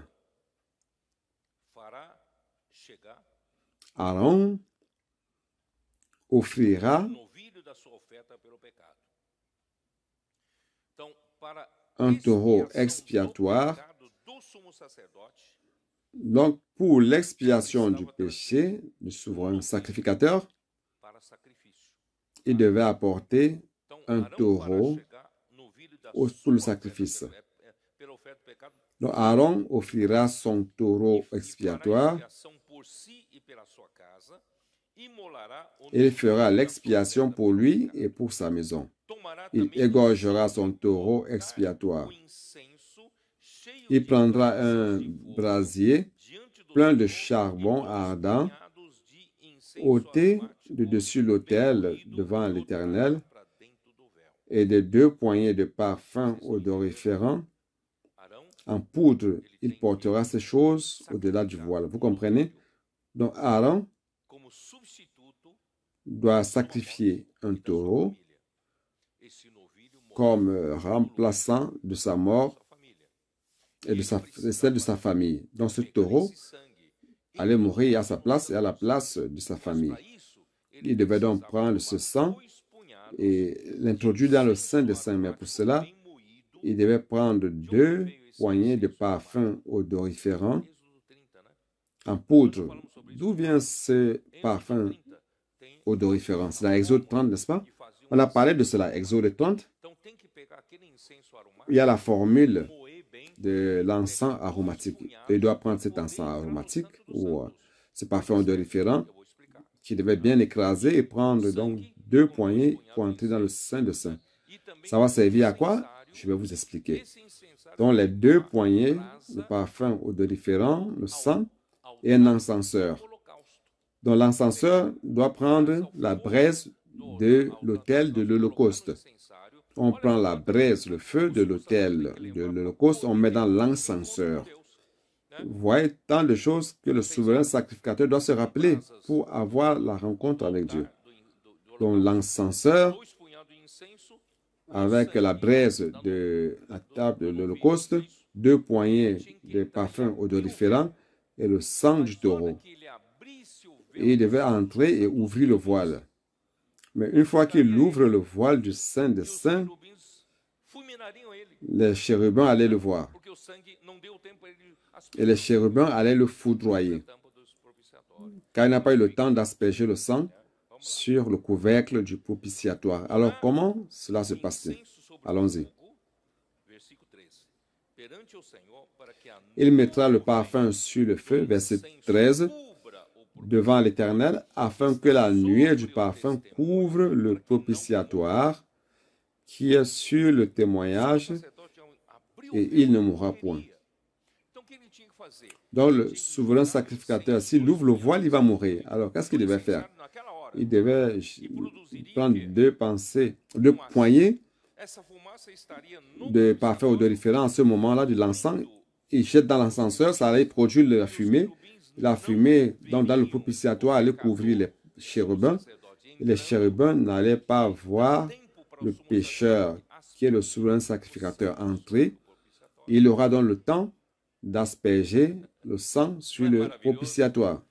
A: Aaron offrira un taureau expiatoire. Donc, pour l'expiation du péché du souverain sacrificateur, il devait apporter un taureau pour le sacrifice. Donc Aaron offrira son taureau expiatoire il fera l'expiation pour lui et pour sa maison. Il égorgera son taureau expiatoire. Il prendra un brasier plein de charbon ardent, ôté de dessus l'autel devant l'Éternel, et des deux poignées de parfum odoriférant en poudre. Il portera ces choses au-delà du voile. Vous comprenez? Donc Aaron doit sacrifier un taureau comme remplaçant de sa mort et de, celle de sa famille. Donc ce taureau allait mourir à sa place et à la place de sa famille. Il devait donc prendre ce sang et l'introduire dans le sein des saints. Mais pour cela, il devait prendre deux poignées de parfum odoriférant en poudre. D'où vient ce parfum C'est dans Exode 30, n'est-ce pas? On a parlé de cela, Exode 30. Il y a la formule de l'encens aromatique. il doit prendre cet encens aromatique ou euh, ce parfum odoriférant qui devait bien écraser et prendre donc deux poignées pour entrer dans le sein de saint. Ça va servir à quoi? Je vais vous expliquer. Donc les deux poignées, le parfum odoriférant, le sang et un encenseur. Donc l'encenseur doit prendre la braise de l'autel de l'Holocauste. On prend la braise, le feu de l'autel de l'Holocauste, on met dans l'encenseur. Vous voyez tant de choses que le souverain sacrificateur doit se rappeler pour avoir la rencontre avec Dieu. Donc l'encenseur, avec la braise de la table de l'Holocauste, deux poignées de parfum odoriférant et le sang du taureau et il devait entrer et ouvrir le voile. Mais une fois qu'il ouvre le voile du Saint des Saints, les chérubins allaient le voir. Et les chérubins allaient le foudroyer. Car il n'a pas eu le temps d'asperger le sang sur le couvercle du propitiatoire. Alors comment cela se passait Allons-y. Il mettra le parfum sur le feu, verset 13, devant l'Éternel, afin que la nuée du parfum couvre le propitiatoire qui est sur le témoignage, et il ne mourra point. Donc le souverain sacrificateur, s'il ouvre le voile, il va mourir. Alors qu'est-ce qu'il devait faire? Il devait prendre deux pensées, deux poignées de parfum odoriférant à ce moment-là de l'encens. Il jette dans l'encenseur, ça allait produire la fumée la fumée dans, le propitiatoire allait couvrir les chérubins. Les chérubins n'allaient pas voir le pécheur qui est le souverain sacrificateur entrer. Il aura donc le temps d'asperger le sang sur le propitiatoire.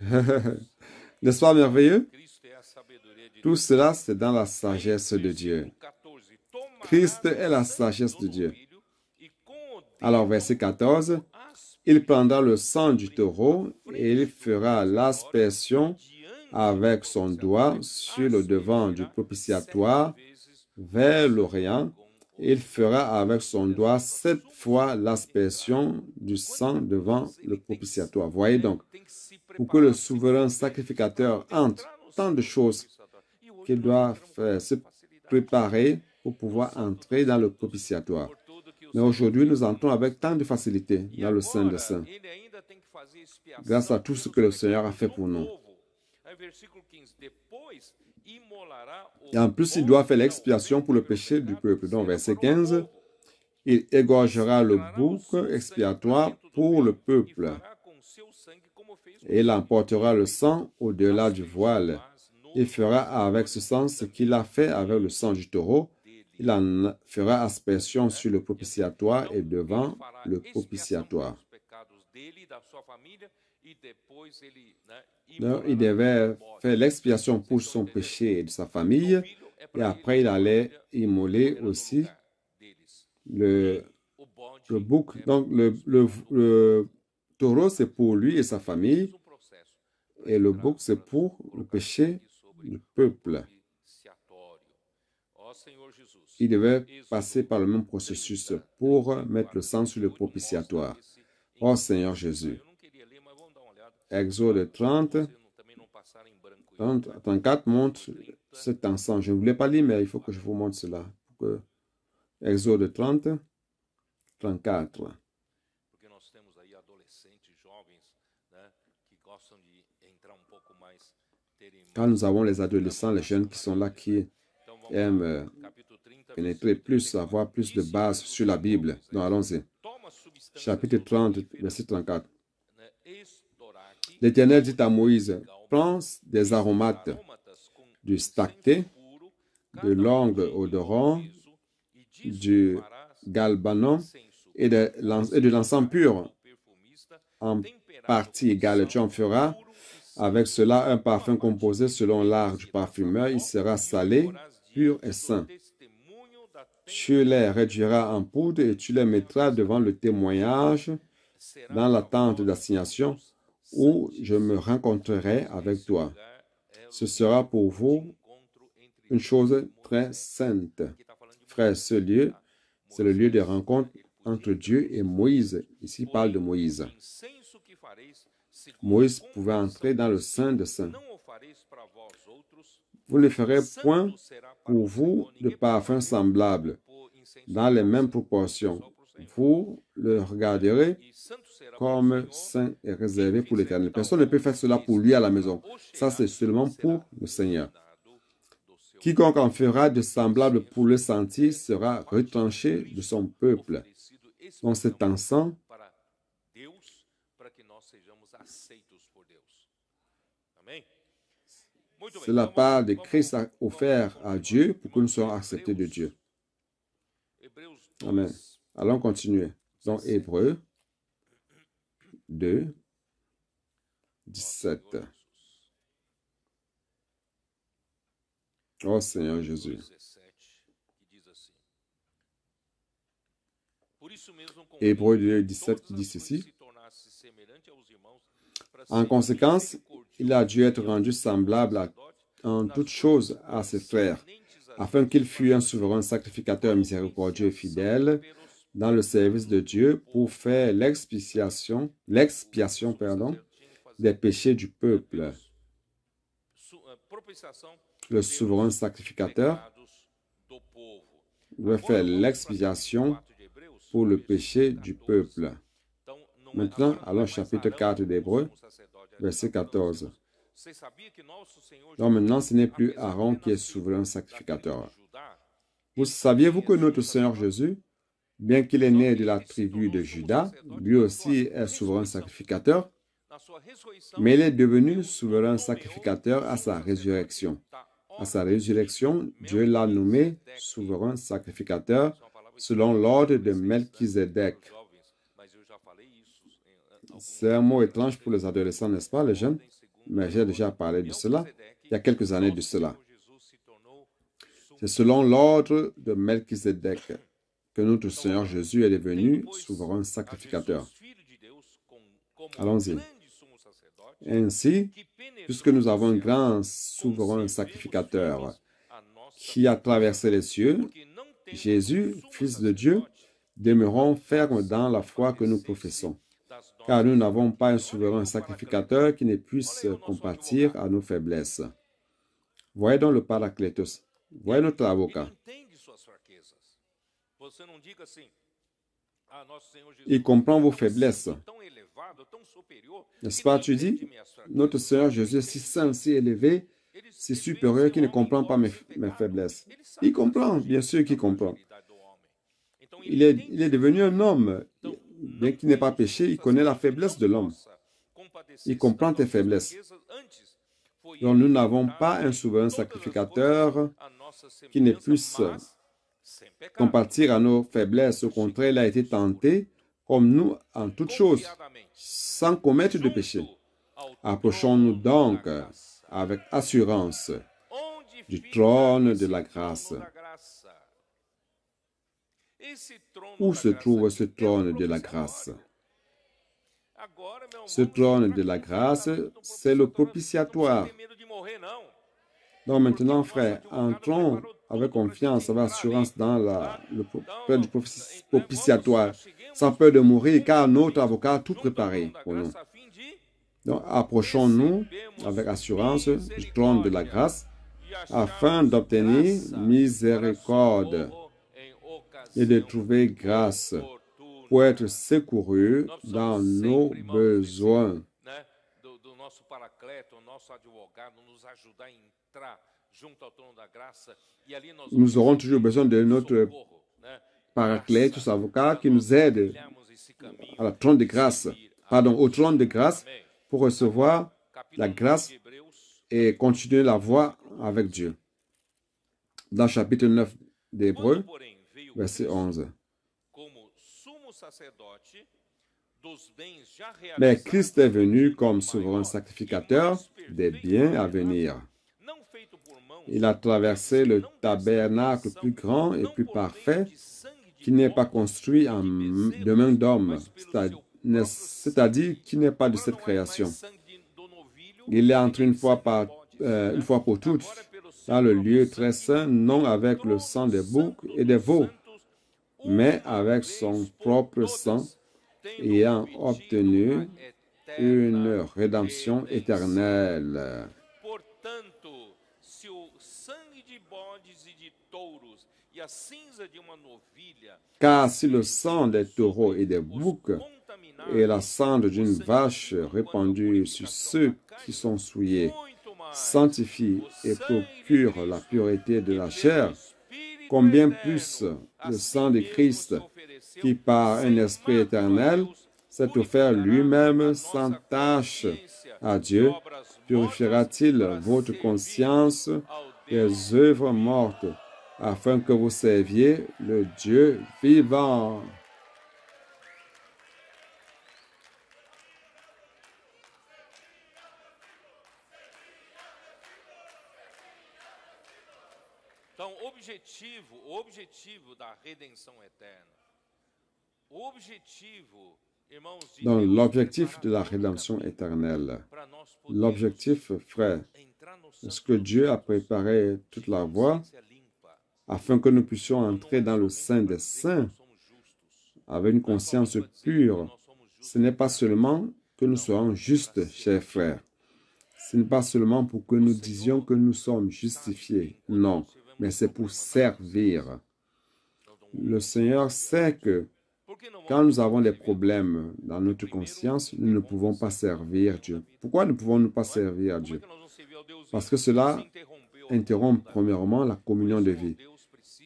A: [laughs] N'est-ce pas merveilleux? Tout cela, c'est dans la sagesse de Dieu. Christ est la sagesse de Dieu. Alors, verset 14, il prendra le sang du taureau et il fera l'aspersion avec son doigt sur le devant du propitiatoire vers l'Orient. Il fera avec son doigt sept fois l'aspersion du sang devant le propitiatoire. Voyez donc, pour que le souverain sacrificateur entre, tant de choses qu'il doit se préparer pour pouvoir entrer dans le propitiatoire. Mais aujourd'hui, nous entrons avec tant de facilité dans le sein de Saint, grâce à tout ce que le Seigneur a fait pour nous. Et en plus, il doit faire l'expiation pour le péché du peuple. Donc, verset 15, il égorgera le bouc expiatoire pour le peuple. Et il emportera le sang au-delà du voile. Il fera avec ce sang ce qu'il a fait avec le sang du taureau il en fera aspersion sur le propitiatoire et devant le propitiatoire. Il devait faire l'expiation pour son péché et de sa famille. Et après, il allait immoler aussi le, le bouc. Donc, le, le taureau, c'est pour lui et sa famille. Et le bouc, c'est pour le péché du peuple. Il devait passer par le même processus pour mettre le sang sur le propitiatoire. Oh Seigneur Jésus. Exode 30, 30 34 montre cet ensemble. Je ne voulais pas lire, mais il faut que je vous montre cela. Exode 30, 34. Quand nous avons les adolescents, les jeunes qui sont là, qui aiment euh, pénétrer plus, avoir plus de base sur la Bible. Donc allons-y. Chapitre 30, verset 34. L'Éternel dit à Moïse, prends des aromates, du stacté, de l'ongle odorant, du galbanon et de, l'encens pur en partie égale. Tu en feras avec cela un parfum composé selon l'art du parfumeur. Il sera salé, pur et sain. Tu les réduiras en poudre et tu les mettras devant le témoignage dans la tente d'assignation où je me rencontrerai avec toi. Ce sera pour vous une chose très sainte. Frère, ce lieu, c'est le lieu de rencontre entre Dieu et Moïse. Ici, parle de Moïse. Moïse pouvait entrer dans le Saint de Saints. Vous ne ferez point pour vous de parfum semblable, dans les mêmes proportions. Vous le regarderez comme saint et réservé pour l'éternel. Personne ne peut faire cela pour lui à la maison. Ça, c'est seulement pour le Seigneur. Quiconque en fera de semblable pour le sentir sera retranché de son peuple. Donc cet encens C'est la part de Christ offert à Dieu pour que nous soyons acceptés de Dieu. Amen. Allons continuer. Dans Hébreu 2, 17. Oh Seigneur Jésus. Hébreu 2, 17 qui dit ceci. En conséquence, il a dû être rendu semblable en toutes choses à ses frères, afin qu'il fût un souverain sacrificateur miséricordieux et fidèle dans le service de Dieu pour faire l'expiation, l'expiation pardon, des péchés du peuple. Le souverain sacrificateur doit faire l'expiation pour le péché du peuple. Maintenant, allons au chapitre 4 d'Hébreu, verset 14. Donc maintenant, ce n'est plus Aaron qui est souverain sacrificateur. Vous saviez-vous que notre Seigneur Jésus, bien qu'il est né de la tribu de Judas, lui aussi est souverain sacrificateur, mais il est devenu souverain sacrificateur à sa résurrection. À sa résurrection, Dieu l'a nommé souverain sacrificateur selon l'ordre de Melchizedek. C'est un mot étrange pour les adolescents, n'est-ce pas, les jeunes? Mais j'ai déjà parlé de cela il y a quelques années de cela. C'est selon l'ordre de Melchizedek que notre Seigneur Jésus est devenu souverain sacrificateur. Allons-y. Ainsi, puisque nous avons un grand souverain sacrificateur qui a traversé les cieux, Jésus, Fils de Dieu, demeurons fermes dans la foi que nous professons car nous n'avons pas un souverain sacrificateur qui ne puisse compatir à nos faiblesses. Voyez donc le Paraclétos. Voyez notre avocat. Il comprend vos faiblesses. N'est-ce pas, tu dis, notre Seigneur Jésus est si saint, si élevé, si supérieur qu'il ne comprend pas mes, faiblesses. Il comprend, bien sûr qu'il comprend. Il est devenu un homme bien qu'il n'ait pas péché, il connaît la faiblesse de l'homme. Il comprend tes faiblesses. Donc nous n'avons pas un souverain sacrificateur qui ne puisse compatir à nos faiblesses. Au contraire, il a été tenté comme nous en toutes choses, sans commettre de péché. Approchons-nous donc avec assurance du trône de la grâce où se trouve ce trône de la grâce? Ce trône de la grâce, c'est le propitiatoire. Donc maintenant, frère, entrons avec confiance, avec assurance dans la, le du propitiatoire, sans peur de mourir, car notre avocat a tout préparé pour nous. Donc, approchons-nous avec assurance du trône de la grâce afin d'obtenir miséricorde et de trouver grâce pour être secouru dans nos besoins. Nous aurons toujours besoin de notre paraclète, notre avocat, qui nous aide à la trône de grâce, pardon, au trône de grâce pour recevoir la grâce et continuer la voie avec Dieu. Dans le chapitre 9 d'Hébreu, verset 11. Mais Christ est venu comme souverain sacrificateur des biens à venir. Il a traversé le tabernacle plus grand et plus parfait qui n'est pas construit en, de main d'homme, c'est-à-dire qui n'est pas de cette création. Il est entré une fois, par, euh, une fois pour toutes dans le lieu très saint, non avec le sang des boucs et des veaux, mais avec son propre sang, ayant obtenu une rédemption éternelle. Car si le sang des taureaux et des boucs et la cendre d'une vache répandue sur ceux qui sont souillés sanctifie et procure la pureté de la chair, combien plus le sang de Christ, qui par un esprit éternel s'est offert lui-même sans tâche à Dieu, purifiera-t-il votre conscience des œuvres mortes, afin que vous serviez le Dieu vivant? Dans l'objectif de la rédemption éternelle, l'objectif, frère, est-ce que Dieu a préparé toute la voie afin que nous puissions entrer dans le sein des saints avec une conscience pure? Ce n'est pas seulement que nous soyons justes, chers frères. Ce n'est pas seulement pour que nous disions que nous sommes justifiés. Non, mais c'est pour servir. Le Seigneur sait que quand nous avons des problèmes dans notre conscience, nous ne pouvons pas servir Dieu. Pourquoi ne pouvons-nous pas servir Dieu? Parce que cela interrompt premièrement la communion de vie.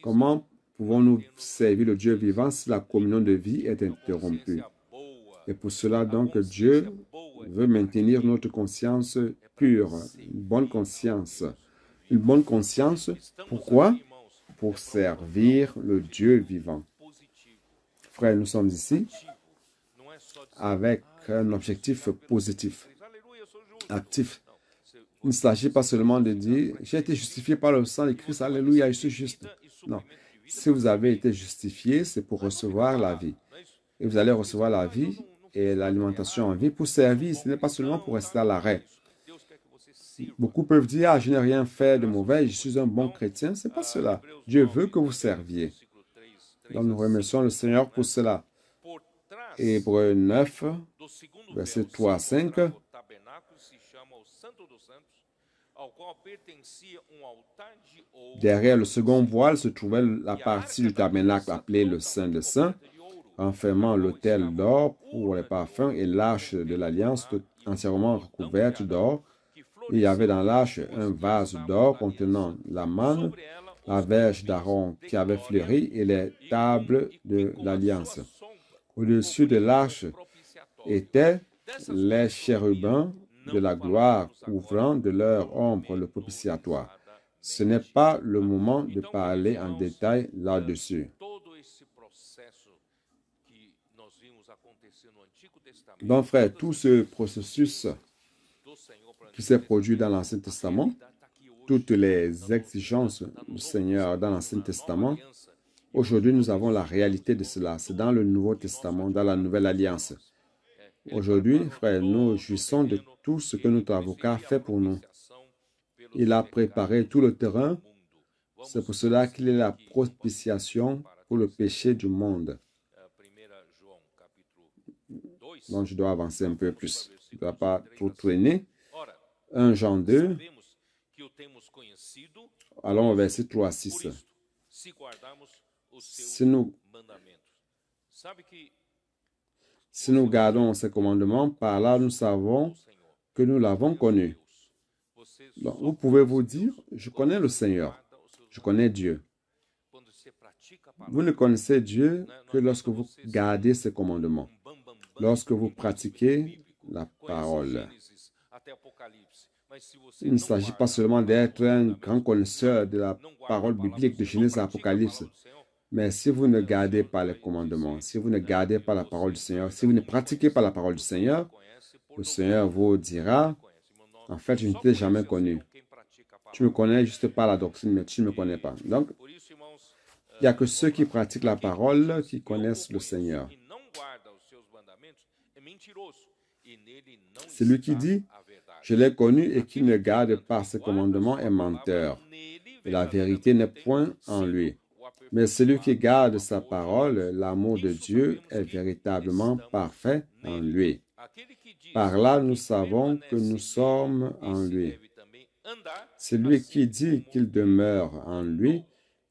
A: Comment pouvons-nous servir le Dieu vivant si la communion de vie est interrompue? Et pour cela, donc, Dieu veut maintenir notre conscience pure, une bonne conscience. Une bonne conscience, pourquoi? Pour servir le Dieu vivant. Frères, nous sommes ici avec un objectif positif, actif. Il ne s'agit pas seulement de dire, j'ai été justifié par le sang de Christ, alléluia, je suis juste. Non. Si vous avez été justifié, c'est pour recevoir la vie. Et vous allez recevoir la vie et l'alimentation en vie pour servir. Ce n'est pas seulement pour rester à l'arrêt. Beaucoup peuvent dire, ah, je n'ai rien fait de mauvais, je suis un bon chrétien. Ce n'est pas cela. Dieu veut que vous serviez. Donc nous remercions le Seigneur pour cela. Hébreu 9, verset 3 à 5. Derrière le second voile se trouvait la partie du tabernacle appelée le Saint de Saints, renfermant l'autel d'or pour les parfums et l'arche de l'alliance entièrement recouverte d'or. Il y avait dans l'arche un vase d'or contenant la manne, la verge d'Aaron qui avait fleuri et les tables de l'alliance. Au-dessus de l'arche étaient les chérubins de la gloire couvrant de leur ombre le propitiatoire. Ce n'est pas le moment de parler en détail là-dessus. Donc, frère, tout ce processus qui s'est produit dans l'Ancien Testament, toutes les exigences du Seigneur dans l'Ancien Testament, aujourd'hui nous avons la réalité de cela. C'est dans le Nouveau Testament, dans la Nouvelle Alliance. Aujourd'hui, frère, nous jouissons de tout ce que notre avocat fait pour nous. Il a préparé tout le terrain C'est pour cela qu'il est la propitiation pour le péché du monde. Donc, je dois avancer un peu plus. Je ne dois pas trop traîner. 1 Jean 2. Allons au verset 3 à 6. Si nous, si nous gardons ces commandements, par là nous savons que nous l'avons connu. vous pouvez vous dire, je connais le Seigneur, je connais Dieu. Vous ne connaissez Dieu que lorsque vous gardez ses commandements, lorsque vous pratiquez la parole. Il ne s'agit pas seulement d'être un grand connaisseur de la parole biblique de Genèse à Apocalypse, mais si vous ne gardez pas les commandements, si vous ne gardez pas la parole du Seigneur, si vous ne pratiquez pas la parole du Seigneur, le Seigneur vous dira, en fait, je ne t'ai jamais connu. Tu me connais juste par la doctrine, mais tu ne me connais pas. Donc, il n'y a que ceux qui pratiquent la parole qui connaissent le Seigneur. C'est lui qui dit, je l'ai connu et qui ne garde pas ses commandements est menteur. La vérité n'est point en lui. Mais celui qui garde sa parole, l'amour de Dieu est véritablement parfait en lui. Par là, nous savons que nous sommes en lui. Celui qui dit qu'il demeure en lui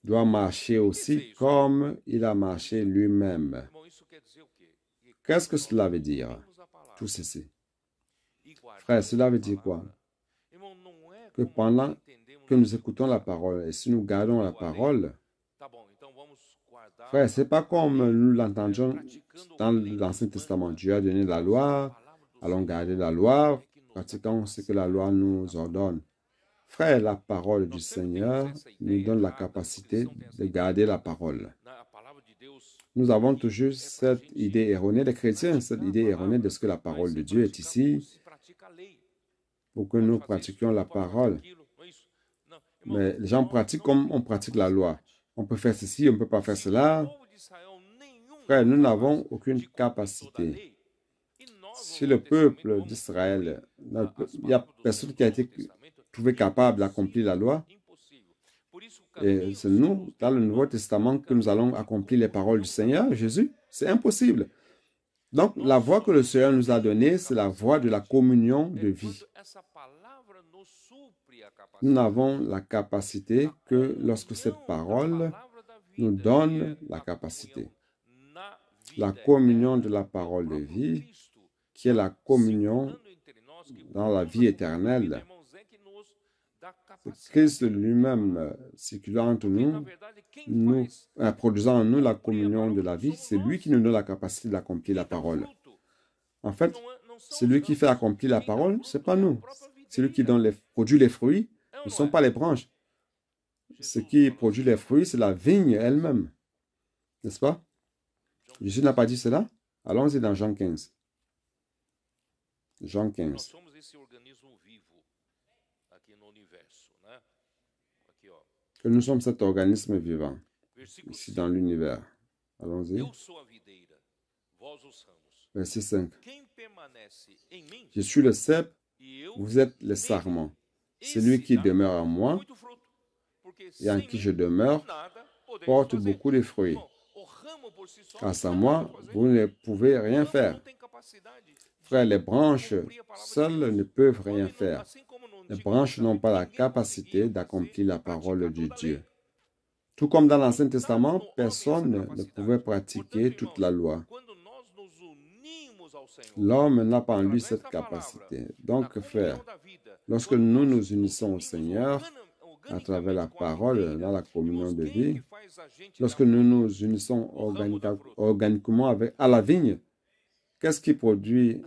A: doit marcher aussi comme il a marché lui-même. Qu'est-ce que cela veut dire? Tout ceci? Frère, cela veut dire quoi? Que pendant que nous écoutons la parole, et si nous gardons la parole, frère, c'est pas comme nous l'entendions dans l'Ancien Testament. Dieu a donné la loi, allons garder la loi, pratiquons ce que la loi nous ordonne. Frère, la parole du Seigneur nous donne la capacité de garder la parole. Nous avons toujours cette idée erronée des chrétiens, cette idée erronée de ce que la parole de Dieu est ici pour que nous pratiquions la parole. Mais les gens pratiquent comme on pratique la loi. On peut faire ceci, on ne peut pas faire cela. Frère, nous n'avons aucune capacité. Si le peuple d'Israël, il n'y a personne qui a été trouvé capable d'accomplir la loi. Et c'est nous, dans le Nouveau Testament, que nous allons accomplir les paroles du Seigneur, Jésus. C'est impossible. Donc, la voie que le Seigneur nous a donnée, c'est la voie de la communion de vie. Nous n'avons la capacité que lorsque cette parole nous donne la capacité. La communion de la parole de vie, qui est la communion dans la vie éternelle. Christ lui-même circulant entre nous, nous euh, produisant en nous la communion de la vie, c'est lui qui nous donne la capacité d'accomplir la parole. En fait, c'est lui qui fait accomplir la parole, ce n'est pas nous. C'est lui qui donne les, produit les fruits, ce ne sont pas les branches. Ce qui produit les fruits, c'est la vigne elle-même. N'est-ce pas? Jésus n'a pas dit cela? Allons-y dans Jean 15. Jean 15. Que nous sommes cet organisme vivant ici dans l'univers. Allons-y. Verset 5. Je suis le cep, vous êtes les sarments. Celui qui demeure en moi et en qui je demeure porte beaucoup de fruits. Grâce à moi, vous ne pouvez rien faire. Frère, les branches seules ne peuvent rien faire. Les branches n'ont pas la capacité d'accomplir la parole de Dieu. Tout comme dans l'Ancien Testament, personne ne pouvait pratiquer toute la loi. L'homme n'a pas en lui cette capacité. Donc, frère, lorsque nous nous unissons au Seigneur à travers la parole dans la communion de vie, lorsque nous nous unissons organiquement à la vigne, qu'est-ce qui produit,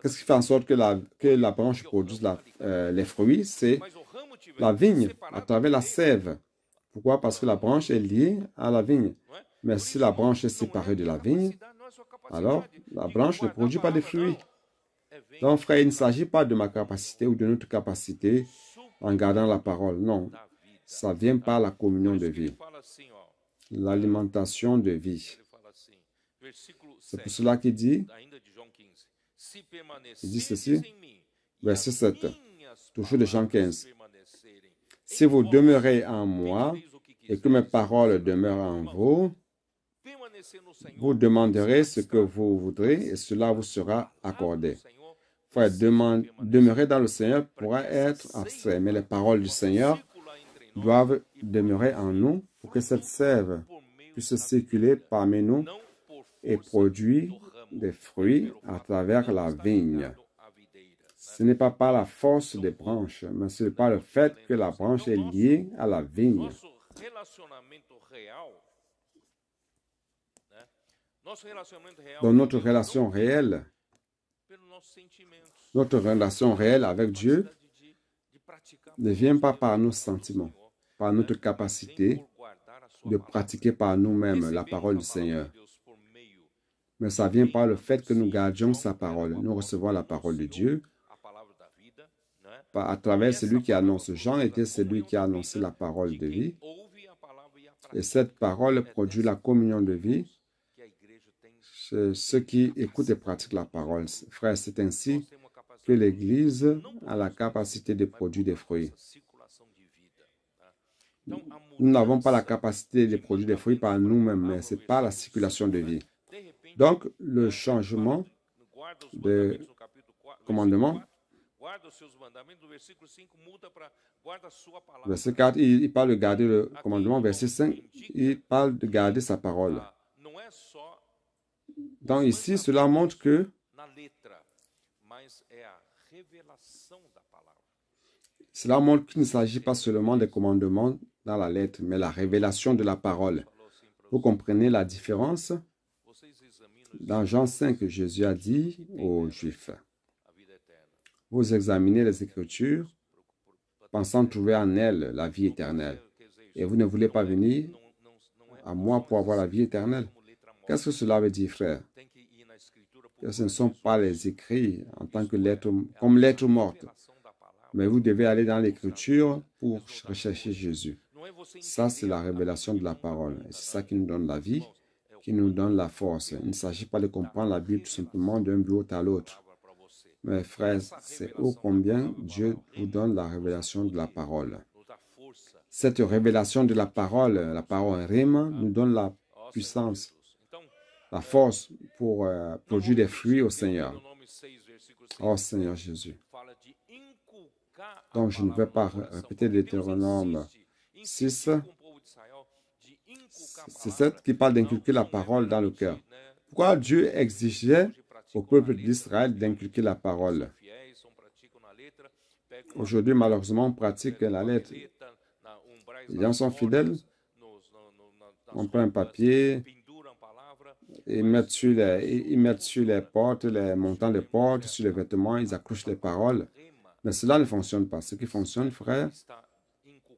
A: qu'est-ce qui fait en sorte que la, que la branche produise euh, les fruits? C'est la vigne à travers la sève. Pourquoi? Parce que la branche est liée à la vigne. Mais si la branche est séparée de la vigne, alors la branche ne produit pas de fruits. Donc, frère, il ne s'agit pas de ma capacité ou de notre capacité en gardant la parole. Non, ça vient par la communion de vie, l'alimentation de vie. C'est pour cela qu'il dit, il dit ceci, verset 7, toujours de Jean 15. Si vous demeurez en moi et que mes paroles demeurent en vous, vous demanderez ce que vous voudrez et cela vous sera accordé. Demeurer dans le Seigneur pourra être abstrait, mais les paroles du Seigneur doivent demeurer en nous pour que cette sève puisse circuler parmi nous et produire des fruits à travers la vigne. Ce n'est pas par la force des branches, mais c'est par le fait que la branche est liée à la vigne. Dans notre relation réelle, notre relation réelle avec Dieu ne vient pas par nos sentiments, par notre capacité de pratiquer par nous-mêmes la parole du Seigneur. Mais ça vient par le fait que nous gardions sa parole. Nous recevons la parole de Dieu à travers celui qui annonce. Jean était celui qui a annoncé la parole de vie. Et cette parole produit la communion de vie ceux qui écoutent et pratiquent la parole. Frère, c'est ainsi que l'Église a la capacité de produire des fruits. Nous n'avons pas la capacité de produire des fruits par nous-mêmes, mais c'est par la circulation de vie. Donc, le changement de commandement Verset 4, il, parle de garder le commandement. Verset 5, il parle de garder sa parole. Donc ici, cela montre que cela montre qu'il ne s'agit pas seulement des commandements dans la lettre, mais la révélation de la parole. Vous comprenez la différence? Dans Jean 5, Jésus a dit aux Juifs, vous examinez les Écritures, pensant trouver en elles la vie éternelle. Et vous ne voulez pas venir à moi pour avoir la vie éternelle. Qu'est-ce que cela veut dire, frère? Ce ne sont pas les écrits en tant que lettres, comme lettres mortes. Mais vous devez aller dans l'Écriture pour rechercher Jésus. Ça, c'est la révélation de la parole. Et c'est ça qui nous donne la vie, qui nous donne la force. Il ne s'agit pas de comprendre la Bible tout simplement d'un but à l'autre. Mes frères, c'est ô combien Dieu vous donne la révélation de la parole. Cette révélation de la parole, la parole Rima, nous donne la puissance, la force pour euh, produire des fruits au Seigneur. Oh Seigneur Jésus. Donc je ne vais pas répéter Deutéronome 6. C'est cette qui parle d'inculquer la parole dans le cœur. Pourquoi Dieu exigeait au peuple d'Israël d'inculquer la parole? Aujourd'hui, malheureusement, on pratique la lettre. Les gens sont fidèles. On prend un papier, ils mettent, sur les, ils mettent sur les portes, les montants des portes, sur les vêtements, ils accrochent les paroles. Mais cela ne fonctionne pas. Ce qui fonctionne, frère,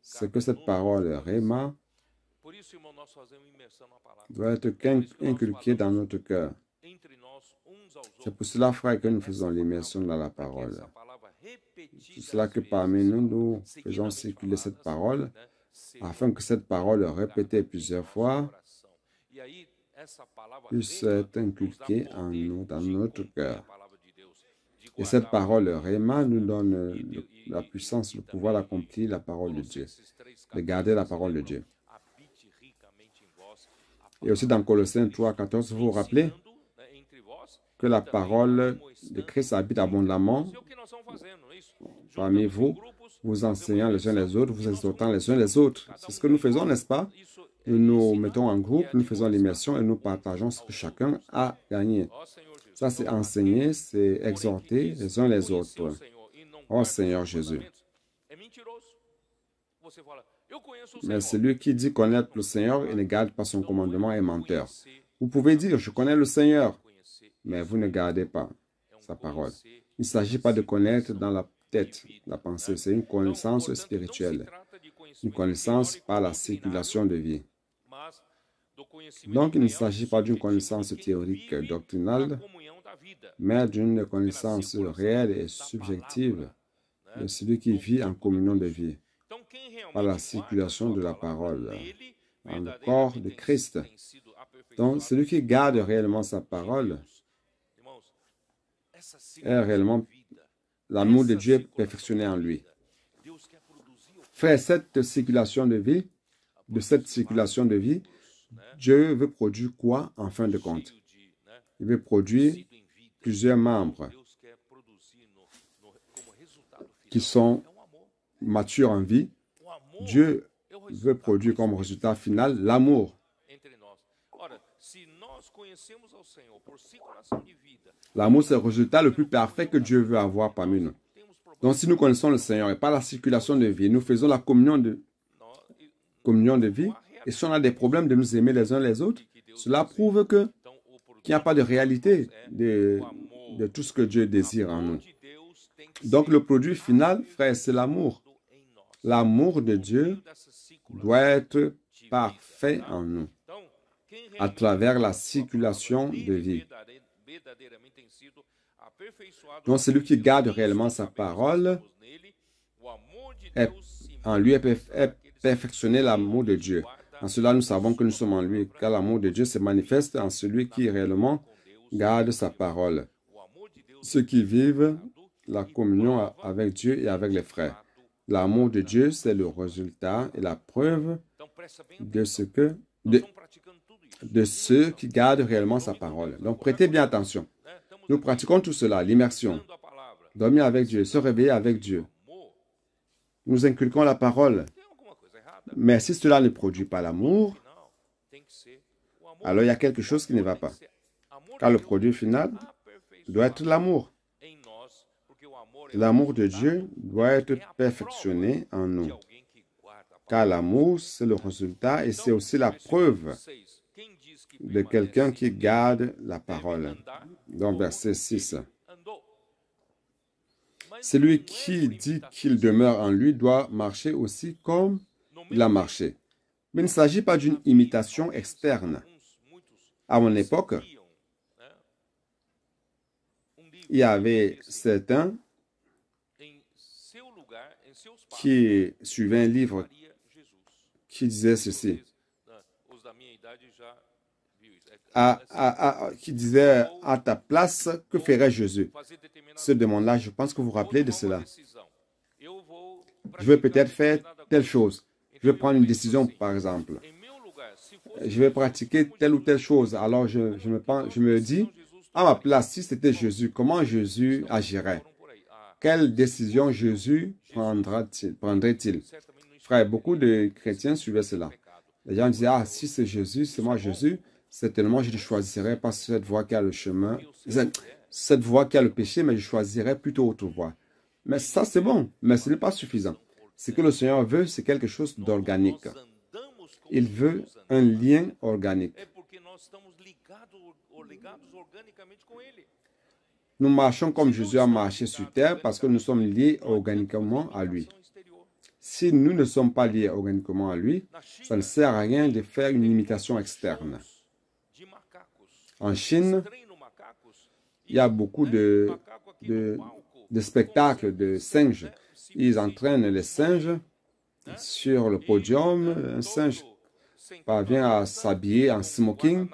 A: c'est que cette parole, Réma, doit être inculquée dans notre cœur. C'est pour cela, frère, que nous faisons l'immersion dans la parole. C'est cela que parmi nous, nous faisons circuler cette parole, afin que cette parole répétée plusieurs fois puisse être inculquée en nous, dans notre cœur. Et cette parole, Réma, nous donne la puissance, le pouvoir d'accomplir la parole de Dieu, de garder la parole de Dieu. Et aussi dans Colossiens 3, 14, vous vous rappelez que la parole de Christ habite abondamment parmi vous, vous enseignant les uns les autres, vous exhortant les uns les autres. C'est ce que nous faisons, n'est-ce pas? Nous nous mettons en groupe, nous faisons l'immersion et nous partageons ce que chacun a gagné. Ça, c'est enseigner, c'est exhorter les uns les autres. Oh Seigneur Jésus. Mais celui qui dit connaître le Seigneur et ne garde pas son commandement est menteur. Vous pouvez dire, je connais le Seigneur, mais vous ne gardez pas sa parole. Il ne s'agit pas de connaître dans la tête la pensée, c'est une connaissance spirituelle, une connaissance par la circulation de vie. Donc, il ne s'agit pas d'une connaissance théorique doctrinale, mais d'une connaissance réelle et subjective de celui qui vit en communion de vie, par la circulation de la parole, dans le corps de Christ. Donc, celui qui garde réellement sa parole est réellement l'amour de Dieu perfectionné en lui? Frère, cette circulation de vie, de cette circulation de vie, Dieu veut produire quoi en fin de compte? Il veut produire plusieurs membres qui sont matures en vie. Dieu veut produire comme résultat final l'amour. L'amour, c'est le résultat le plus parfait que Dieu veut avoir parmi nous. Donc, si nous connaissons le Seigneur et par la circulation de vie, nous faisons la communion de, communion de vie, et si on a des problèmes de nous aimer les uns les autres, cela prouve que qu'il n'y a pas de réalité de, de tout ce que Dieu désire en nous. Donc, le produit final, frère, c'est l'amour. L'amour de Dieu doit être parfait en nous à travers la circulation de vie. Donc celui qui garde réellement sa parole, en lui est perfectionné l'amour de Dieu. En cela, nous savons que nous sommes en lui, car l'amour de Dieu se manifeste en celui qui réellement garde sa parole. Ceux qui vivent la communion avec Dieu et avec les frères. L'amour de Dieu, c'est le résultat et la preuve de ce que de, ceux qui gardent réellement sa parole. Donc prêtez bien attention. Nous pratiquons tout cela, l'immersion, dormir avec Dieu, se réveiller avec Dieu. Nous inculquons la parole. Mais si cela ne produit pas l'amour, alors il y a quelque chose qui ne va pas. Car le produit final doit être l'amour. L'amour de Dieu doit être perfectionné en nous. Car l'amour, c'est le résultat et c'est aussi la preuve de quelqu'un qui garde la parole. Donc, verset 6. Celui qui dit qu'il demeure en lui doit marcher aussi comme il a marché. Mais il ne s'agit pas d'une imitation externe. À mon époque, il y avait certains qui suivaient un livre qui disait ceci. qui disait à ta place, que ferait Jésus? Ce demande-là, je pense que vous vous rappelez de cela. Je vais peut-être faire telle chose. Je vais prendre une décision, par exemple. Je vais pratiquer telle ou telle chose. Alors je me dis, à ma place, si c'était Jésus, comment Jésus agirait? Quelle décision Jésus prendrait-il? Frère, beaucoup de chrétiens suivaient cela. Les gens disaient, ah, si c'est Jésus, c'est moi Jésus, certainement je ne choisirais pas cette voie qui a le chemin, cette voie qui a le péché, mais je choisirais plutôt autre voie. Mais ça, c'est bon, mais ce n'est pas suffisant. Ce que le Seigneur veut, c'est quelque chose d'organique. Il veut un lien organique. Nous marchons comme Jésus a marché sur terre parce que nous sommes liés organiquement à lui. Si nous ne sommes pas liés organiquement à lui, ça ne sert à rien de faire une imitation externe. En Chine, il y a beaucoup de, de, spectacles de singes. Ils entraînent les singes sur le podium. Un singe parvient à s'habiller en smoking,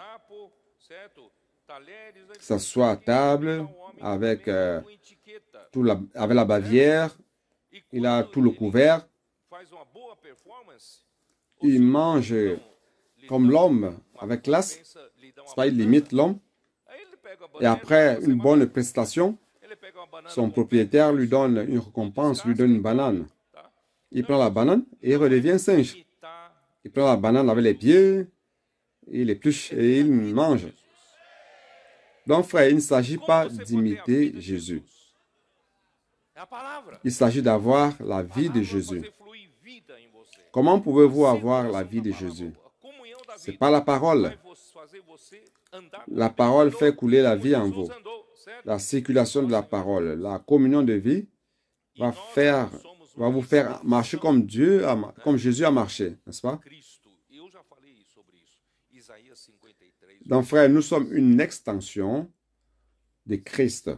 A: s'assoit à table avec, euh, avec la bavière, il a tout le couvert. Il mange comme l'homme avec classe, il limite l'homme. Et après une bonne prestation, son propriétaire lui donne une récompense, lui donne une banane. Il prend la banane et redevient singe. Il prend la banane avec les pieds, il épluche et il mange. Donc, frère, il ne s'agit pas d'imiter Jésus. Il s'agit d'avoir la vie de Jésus. Comment pouvez-vous avoir la vie de Jésus? Ce n'est pas la parole. La parole fait couler la vie en vous. La circulation de la parole, la communion de vie va, faire, va vous faire marcher comme Dieu, comme Jésus a marché, n'est-ce pas? Donc, frère, nous sommes une extension de Christ.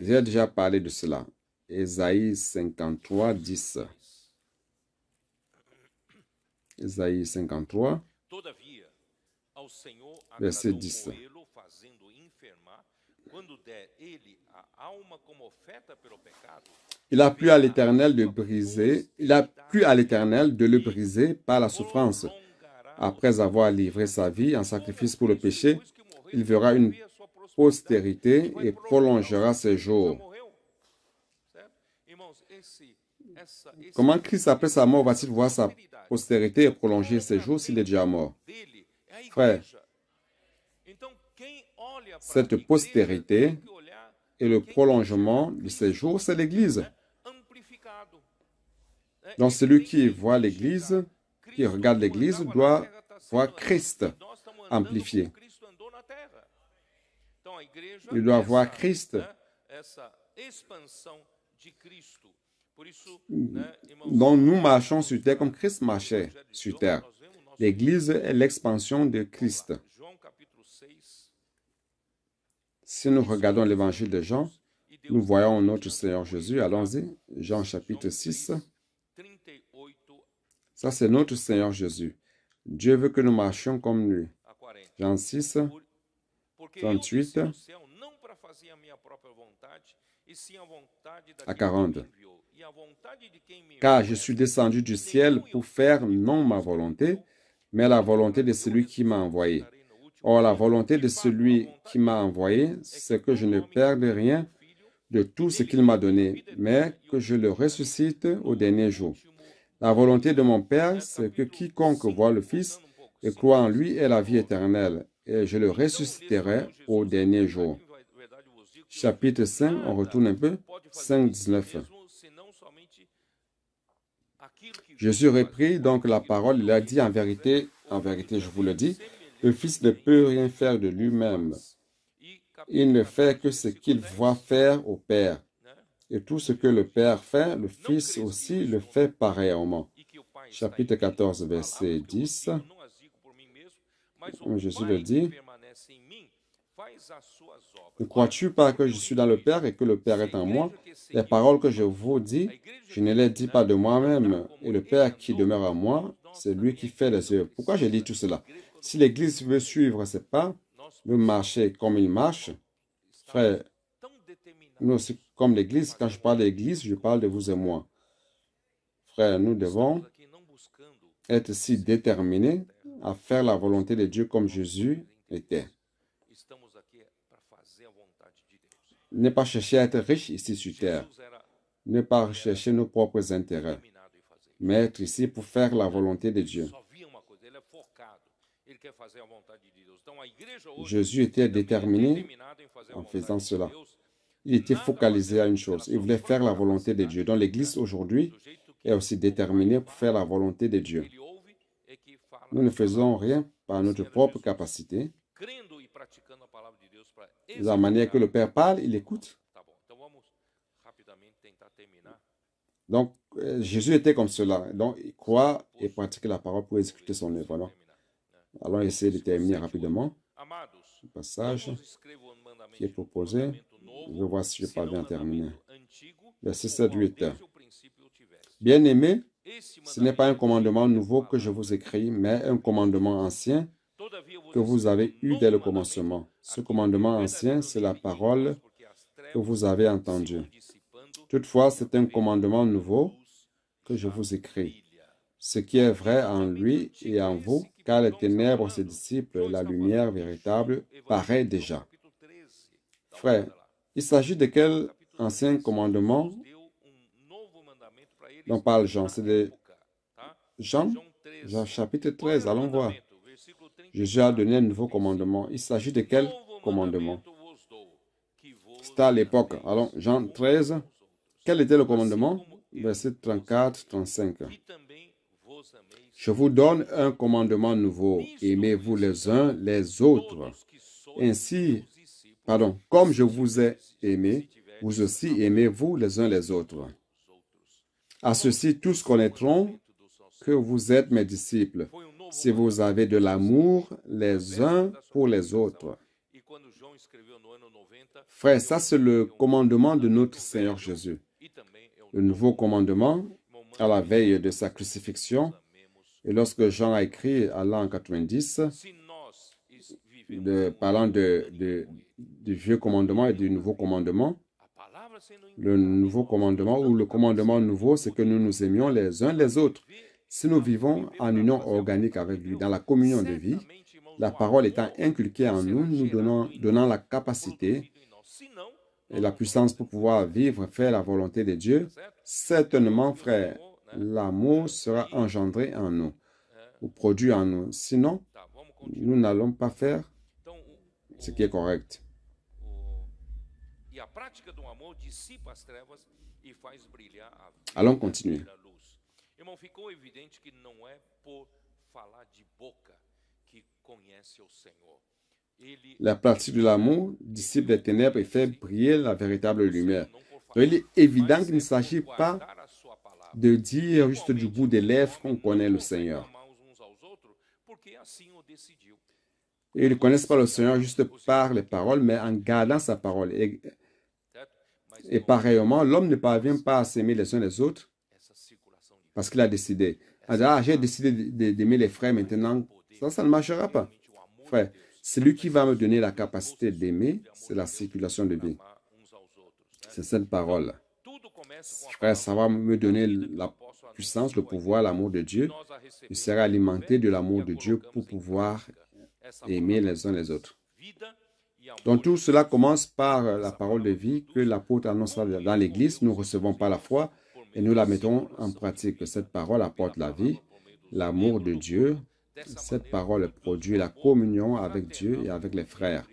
A: J'ai déjà parlé de cela. Ésaïe 53, 10. Ésaïe 53, verset 10. Il a plu à l'Éternel de briser, il a plu à l'Éternel de le briser par la souffrance. Après avoir livré sa vie en sacrifice pour le péché, il verra une postérité et prolongera ses jours. Comment Christ, après sa mort, va-t-il voir sa postérité et prolonger ses jours s'il est déjà mort? Frère, cette postérité et le prolongement de ses jours, c'est l'Église. Donc celui qui voit l'Église, qui regarde l'Église, doit voir Christ amplifié. Il doit voir Christ. Donc nous marchons sur terre comme Christ marchait sur terre. L'Église est l'expansion de Christ. Si nous regardons l'évangile de Jean, nous voyons notre Seigneur Jésus. Allons-y, Jean chapitre 6. Ça, c'est notre Seigneur Jésus. Dieu veut que nous marchions comme lui. Jean 6, 38 à 40. Car je suis descendu du ciel pour faire non ma volonté, mais la volonté de celui qui m'a envoyé. Or, la volonté de celui qui m'a envoyé, c'est que je ne perde rien de tout ce qu'il m'a donné, mais que je le ressuscite au dernier jour. La volonté de mon Père, c'est que quiconque voit le Fils et croit en lui ait la vie éternelle, et je le ressusciterai au dernier jour. Chapitre 5, on retourne un peu, 5, 19. Jésus reprit donc la parole, il a dit en vérité, en vérité je vous le dis, le Fils ne peut rien faire de lui-même. Il ne fait que ce qu'il voit faire au Père. Et tout ce que le Père fait, le Fils aussi le fait pareillement. Chapitre 14, verset 10. Jésus le dit. Ne crois-tu pas que je suis dans le Père et que le Père est en moi? Les paroles que je vous dis, je ne les dis pas de moi-même. Et le Père qui demeure en moi, c'est lui qui fait les œuvres. Pourquoi je dis tout cela? Si l'Église veut suivre ses pas, veut marcher comme il marche, frère, nous comme l'Église, quand je parle de l'Église, je parle de vous et moi. Frère, nous devons être si déterminés à faire la volonté de Dieu comme Jésus était. Ne pas chercher à être riche ici sur terre. Ne pas rechercher nos propres intérêts. Mais être ici pour faire la volonté de Dieu. Jésus était déterminé en faisant cela. Il était focalisé à une chose. Il voulait faire la volonté de Dieu. Donc l'Église aujourd'hui est aussi déterminée pour faire la volonté de Dieu. Nous ne faisons rien par notre propre capacité. De la manière que le Père parle, il écoute. Donc, euh, Jésus était comme cela. Donc, il croit et pratique la parole pour exécuter son œuvre. allons essayer de terminer rapidement. Le passage qui est proposé. Je vois si je parviens à terminer. Verset 7, 8. Bien-aimés, ce n'est pas un commandement nouveau que je vous écris, mais un commandement ancien que vous avez eu dès le commencement. Ce commandement ancien, c'est la parole que vous avez entendue. Toutefois, c'est un commandement nouveau que je vous écris. Ce qui est vrai en lui et en vous, car les ténèbres se dissipent et la lumière véritable paraît déjà. Frère, il s'agit de quel ancien commandement? Dont parle Jean C'est de Jean, Jean chapitre 13, allons voir. Jésus a donné un nouveau commandement. Il s'agit de quel commandement? C'était à l'époque. Alors, Jean 13, quel était le commandement? Verset 34, 35. Je vous donne un commandement nouveau. Aimez-vous les uns les autres. Ainsi, pardon, comme je vous ai aimé, vous aussi aimez-vous les uns les autres. À ceci, tous connaîtront que vous êtes mes disciples, si vous avez de l'amour les uns pour les autres. Frère, ça c'est le commandement de notre Seigneur Jésus. Le nouveau commandement à la veille de sa crucifixion. Et lorsque Jean a écrit à l'an 90, parlant de, du vieux commandement et du nouveau commandement, Le nouveau commandement ou le commandement nouveau, c'est que nous nous aimions les uns les autres. Si nous vivons en union organique avec lui, dans la communion de vie, la parole étant inculquée en nous, nous donnant, donnant la capacité et la puissance pour pouvoir vivre, faire la volonté de Dieu, certainement, frère, l'amour sera engendré en nous ou produit en nous. Sinon, nous n'allons pas faire ce qui est correct. Allons continuer. La pratique de l'amour dissipe les ténèbres et fait briller la véritable lumière. Il est évident qu'il ne s'agit pas de dire juste du bout des lèvres qu'on connaît le Seigneur. Ils ne connaissent pas le Seigneur juste par les paroles, mais en gardant sa parole. Et, et pareillement, l'homme ne parvient pas à s'aimer les uns les autres parce qu'il a décidé. Ah, j'ai décidé d'aimer les frères maintenant. Ça, ça ne marchera pas. Frère, celui qui va me donner la capacité d'aimer, c'est la circulation de vie. C'est cette parole. Frère, ça va me donner la puissance, le pouvoir, l'amour de Dieu. Je serai alimenté de l'amour de Dieu pour pouvoir aimer les uns les autres. Donc tout cela commence par la parole de vie que l'apôtre annonce dans l'Église. Nous recevons par la foi et nous la mettons en pratique. Cette parole apporte la vie, l'amour de Dieu. Cette parole produit la communion avec Dieu et avec les frères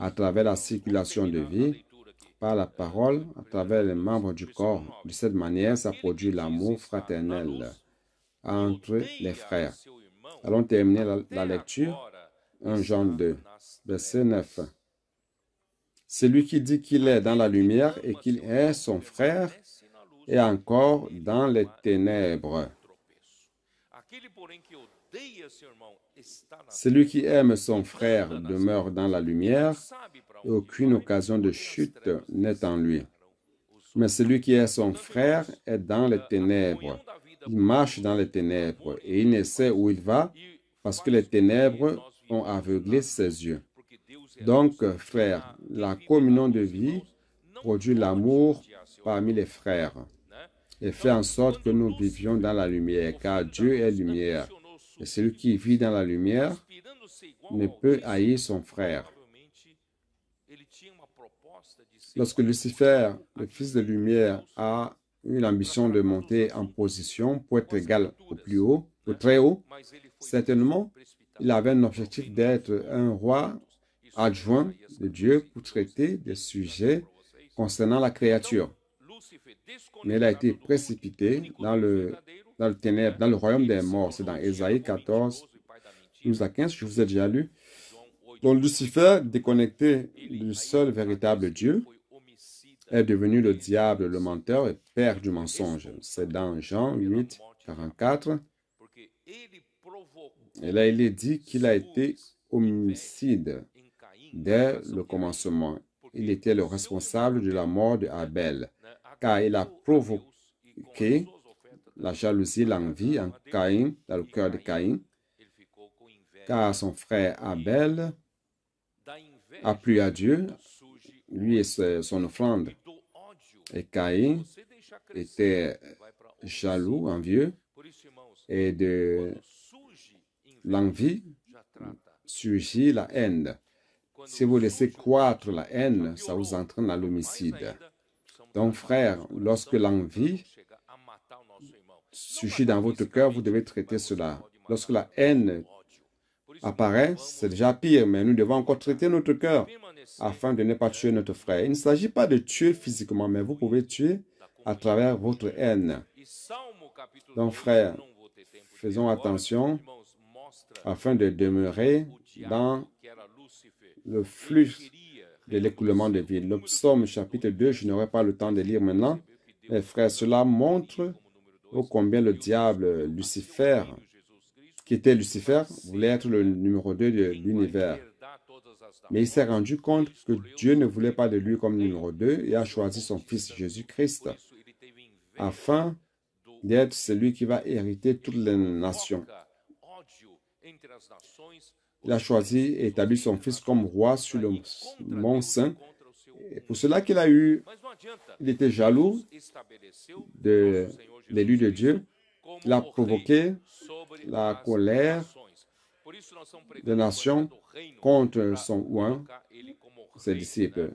A: à travers la circulation de vie, par la parole, à travers les membres du corps. De cette manière, ça produit l'amour fraternel entre les frères. Allons terminer la, la lecture. 1 Jean 2, verset 9. Celui qui dit qu'il est dans la lumière et qu'il est son frère et encore dans les ténèbres. Celui qui aime son frère demeure dans la lumière et aucune occasion de chute n'est en lui. Mais celui qui est son frère est dans les ténèbres. Il marche dans les ténèbres et il ne sait où il va parce que les ténèbres ont aveuglé ses yeux. Donc, frère, la communion de vie produit l'amour parmi les frères et fait en sorte que nous vivions dans la lumière, car Dieu est lumière. Et celui qui vit dans la lumière ne peut haïr son frère. Lorsque Lucifer, le fils de lumière, a eu l'ambition de monter en position pour être égal au plus haut, au très haut, certainement, il avait un objectif d'être un roi adjoint de Dieu pour traiter des sujets concernant la créature mais elle a été précipitée dans le, dans le ténèbre, dans le royaume des morts. C'est dans Ésaïe 14, 12 à 15, je vous ai déjà lu. Donc Lucifer, déconnecté du seul véritable Dieu, est devenu le diable, le menteur et père du mensonge. C'est dans Jean 8, 44. Et là, il est dit qu'il a été homicide dès le commencement. Il était le responsable de la mort de Abel car il a provoqué la jalousie, l'envie en Caïn, dans le cœur de Caïn, car son frère Abel a plu à Dieu, lui et son offrande. Et Caïn était jaloux, envieux, et de l'envie surgit la haine. Si vous laissez croître la haine, ça vous entraîne à l'homicide. Donc, frère, lorsque l'envie surgit dans votre cœur, vous devez traiter cela. Lorsque la haine apparaît, c'est déjà pire, mais nous devons encore traiter notre cœur afin de ne pas tuer notre frère. Il ne s'agit pas de tuer physiquement, mais vous pouvez tuer à travers votre haine. Donc, frère, faisons attention afin de demeurer dans le flux de l'écoulement de vie. Le psaume chapitre 2, je n'aurai pas le temps de lire maintenant. Mais frère, cela montre combien le diable Lucifer, qui était Lucifer, voulait être le numéro 2 de l'univers. Mais il s'est rendu compte que Dieu ne voulait pas de lui comme numéro 2 et a choisi son fils Jésus-Christ afin d'être celui qui va hériter toutes les nations. Il a choisi et établi son fils comme roi sur le mont Saint. Et pour cela qu'il a eu, il était jaloux de l'élu de Dieu. Il a provoqué la colère des nations contre son oint, ses disciples.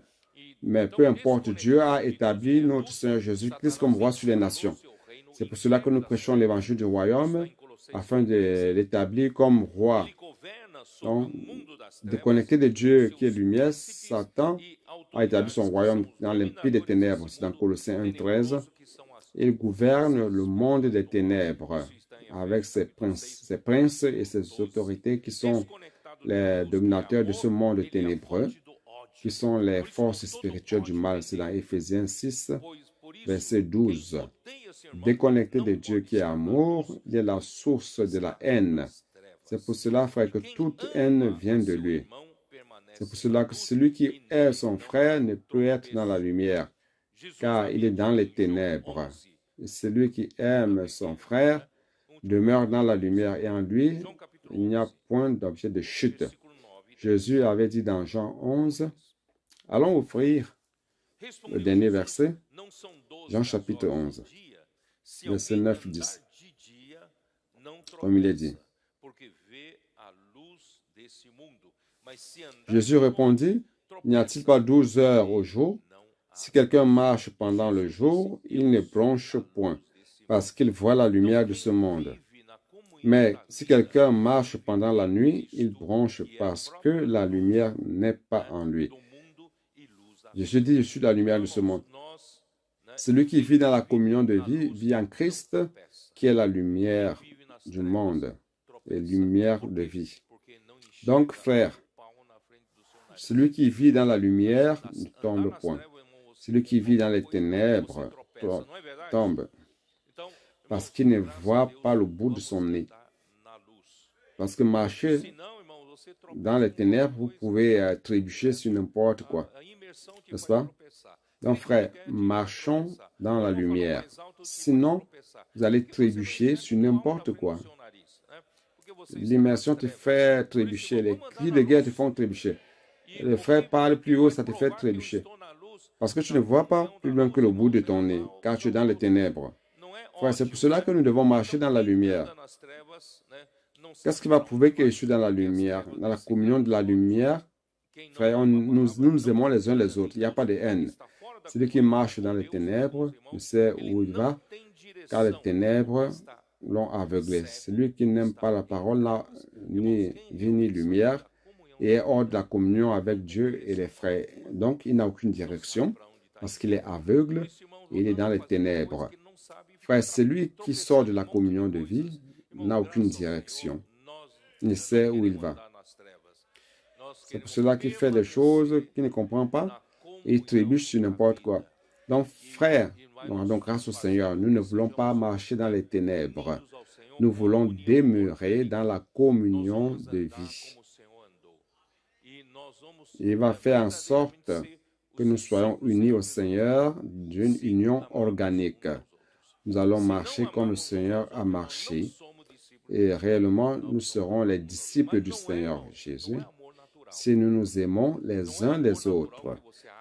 A: Mais peu importe, Dieu a établi notre Seigneur Jésus-Christ comme roi sur les nations. C'est pour cela que nous prêchons l'évangile du royaume afin de l'établir comme roi. Donc, déconnecté de Dieu qui est lumière, Satan a établi son royaume dans l'empire des ténèbres. C'est dans Colossiens 1.13. Il gouverne le monde des ténèbres avec ses princes, ses princes et ses autorités qui sont les dominateurs de ce monde ténébreux, qui sont les forces spirituelles du mal. C'est dans Éphésiens 6, verset 12. Déconnecté de Dieu qui est amour, il est la source de la haine. C'est pour cela, frère, que toute haine vient de lui. C'est pour cela que celui qui aime son frère ne peut être dans la lumière, car il est dans les ténèbres. Celui qui aime son frère demeure dans la lumière et en lui, il n'y a point d'objet de chute. Jésus avait dit dans Jean 11, allons offrir le dernier verset, Jean chapitre 11, verset 9-10, comme il est dit. Jésus répondit, n'y a-t-il pas douze heures au jour? Si quelqu'un marche pendant le jour, il ne bronche point, parce qu'il voit la lumière de ce monde. Mais si quelqu'un marche pendant la nuit, il bronche parce que la lumière n'est pas en lui. Jésus dit, je suis la lumière de ce monde. Celui qui vit dans la communion de vie vit en Christ, qui est la lumière du monde et lumière de vie. Donc, frère, celui qui vit dans la lumière ne tombe point. Celui qui vit dans les ténèbres tombe parce qu'il ne voit pas le bout de son nez. Parce que marcher dans les ténèbres, vous pouvez euh, trébucher sur n'importe quoi. N'est-ce pas? Donc, frère, marchons dans la lumière. Sinon, vous allez trébucher sur n'importe quoi. L'immersion te fait trébucher. Les cris de guerre te font trébucher. Le frère parle plus haut, ça te fait trébucher. Parce que tu ne vois pas plus loin que le bout de ton nez, car tu es dans les ténèbres. Frère, c'est pour cela que nous devons marcher dans la lumière. Qu'est-ce qui va prouver que je suis dans la lumière, dans la communion de la lumière Frère, nous, nous, aimons les uns les autres. Il n'y a pas de haine. Celui qui marche dans les ténèbres ne sait où il va, car les ténèbres l'ont aveuglé. Celui qui n'aime pas la parole n'a ni vie ni lumière et est hors de la communion avec Dieu et les frères. Donc, il n'a aucune direction parce qu'il est aveugle et il est dans les ténèbres. Frère, celui qui sort de la communion de vie n'a aucune direction, il sait où il va. C'est pour cela qu'il fait des choses qu'il ne comprend pas et trébuche sur n'importe quoi. Donc, frère, donc grâce au Seigneur, nous ne voulons pas marcher dans les ténèbres. Nous voulons demeurer dans la communion de vie. Il va faire en sorte que nous soyons unis au Seigneur d'une union organique. Nous allons marcher comme le Seigneur a marché et réellement nous serons les disciples du Seigneur Jésus si nous nous aimons les uns les autres.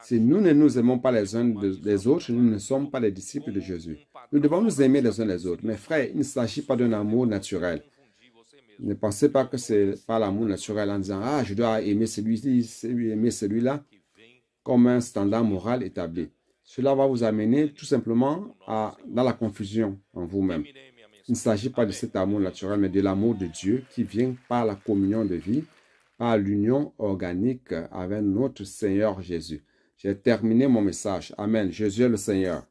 A: Si nous ne nous aimons pas les uns des autres, nous ne sommes pas les disciples de Jésus. Nous devons nous aimer les uns les autres. Mais frères, il ne s'agit pas d'un amour naturel. Ne pensez pas que c'est pas l'amour naturel en disant, ah, je dois aimer celui-ci, aimer celui-là, comme un standard moral établi. Cela va vous amener tout simplement à, dans la confusion en vous-même. Il ne s'agit pas de cet amour naturel, mais de l'amour de Dieu qui vient par la communion de vie, par l'union organique avec notre Seigneur Jésus. J'ai terminé mon message. Amen. Jésus est le Seigneur.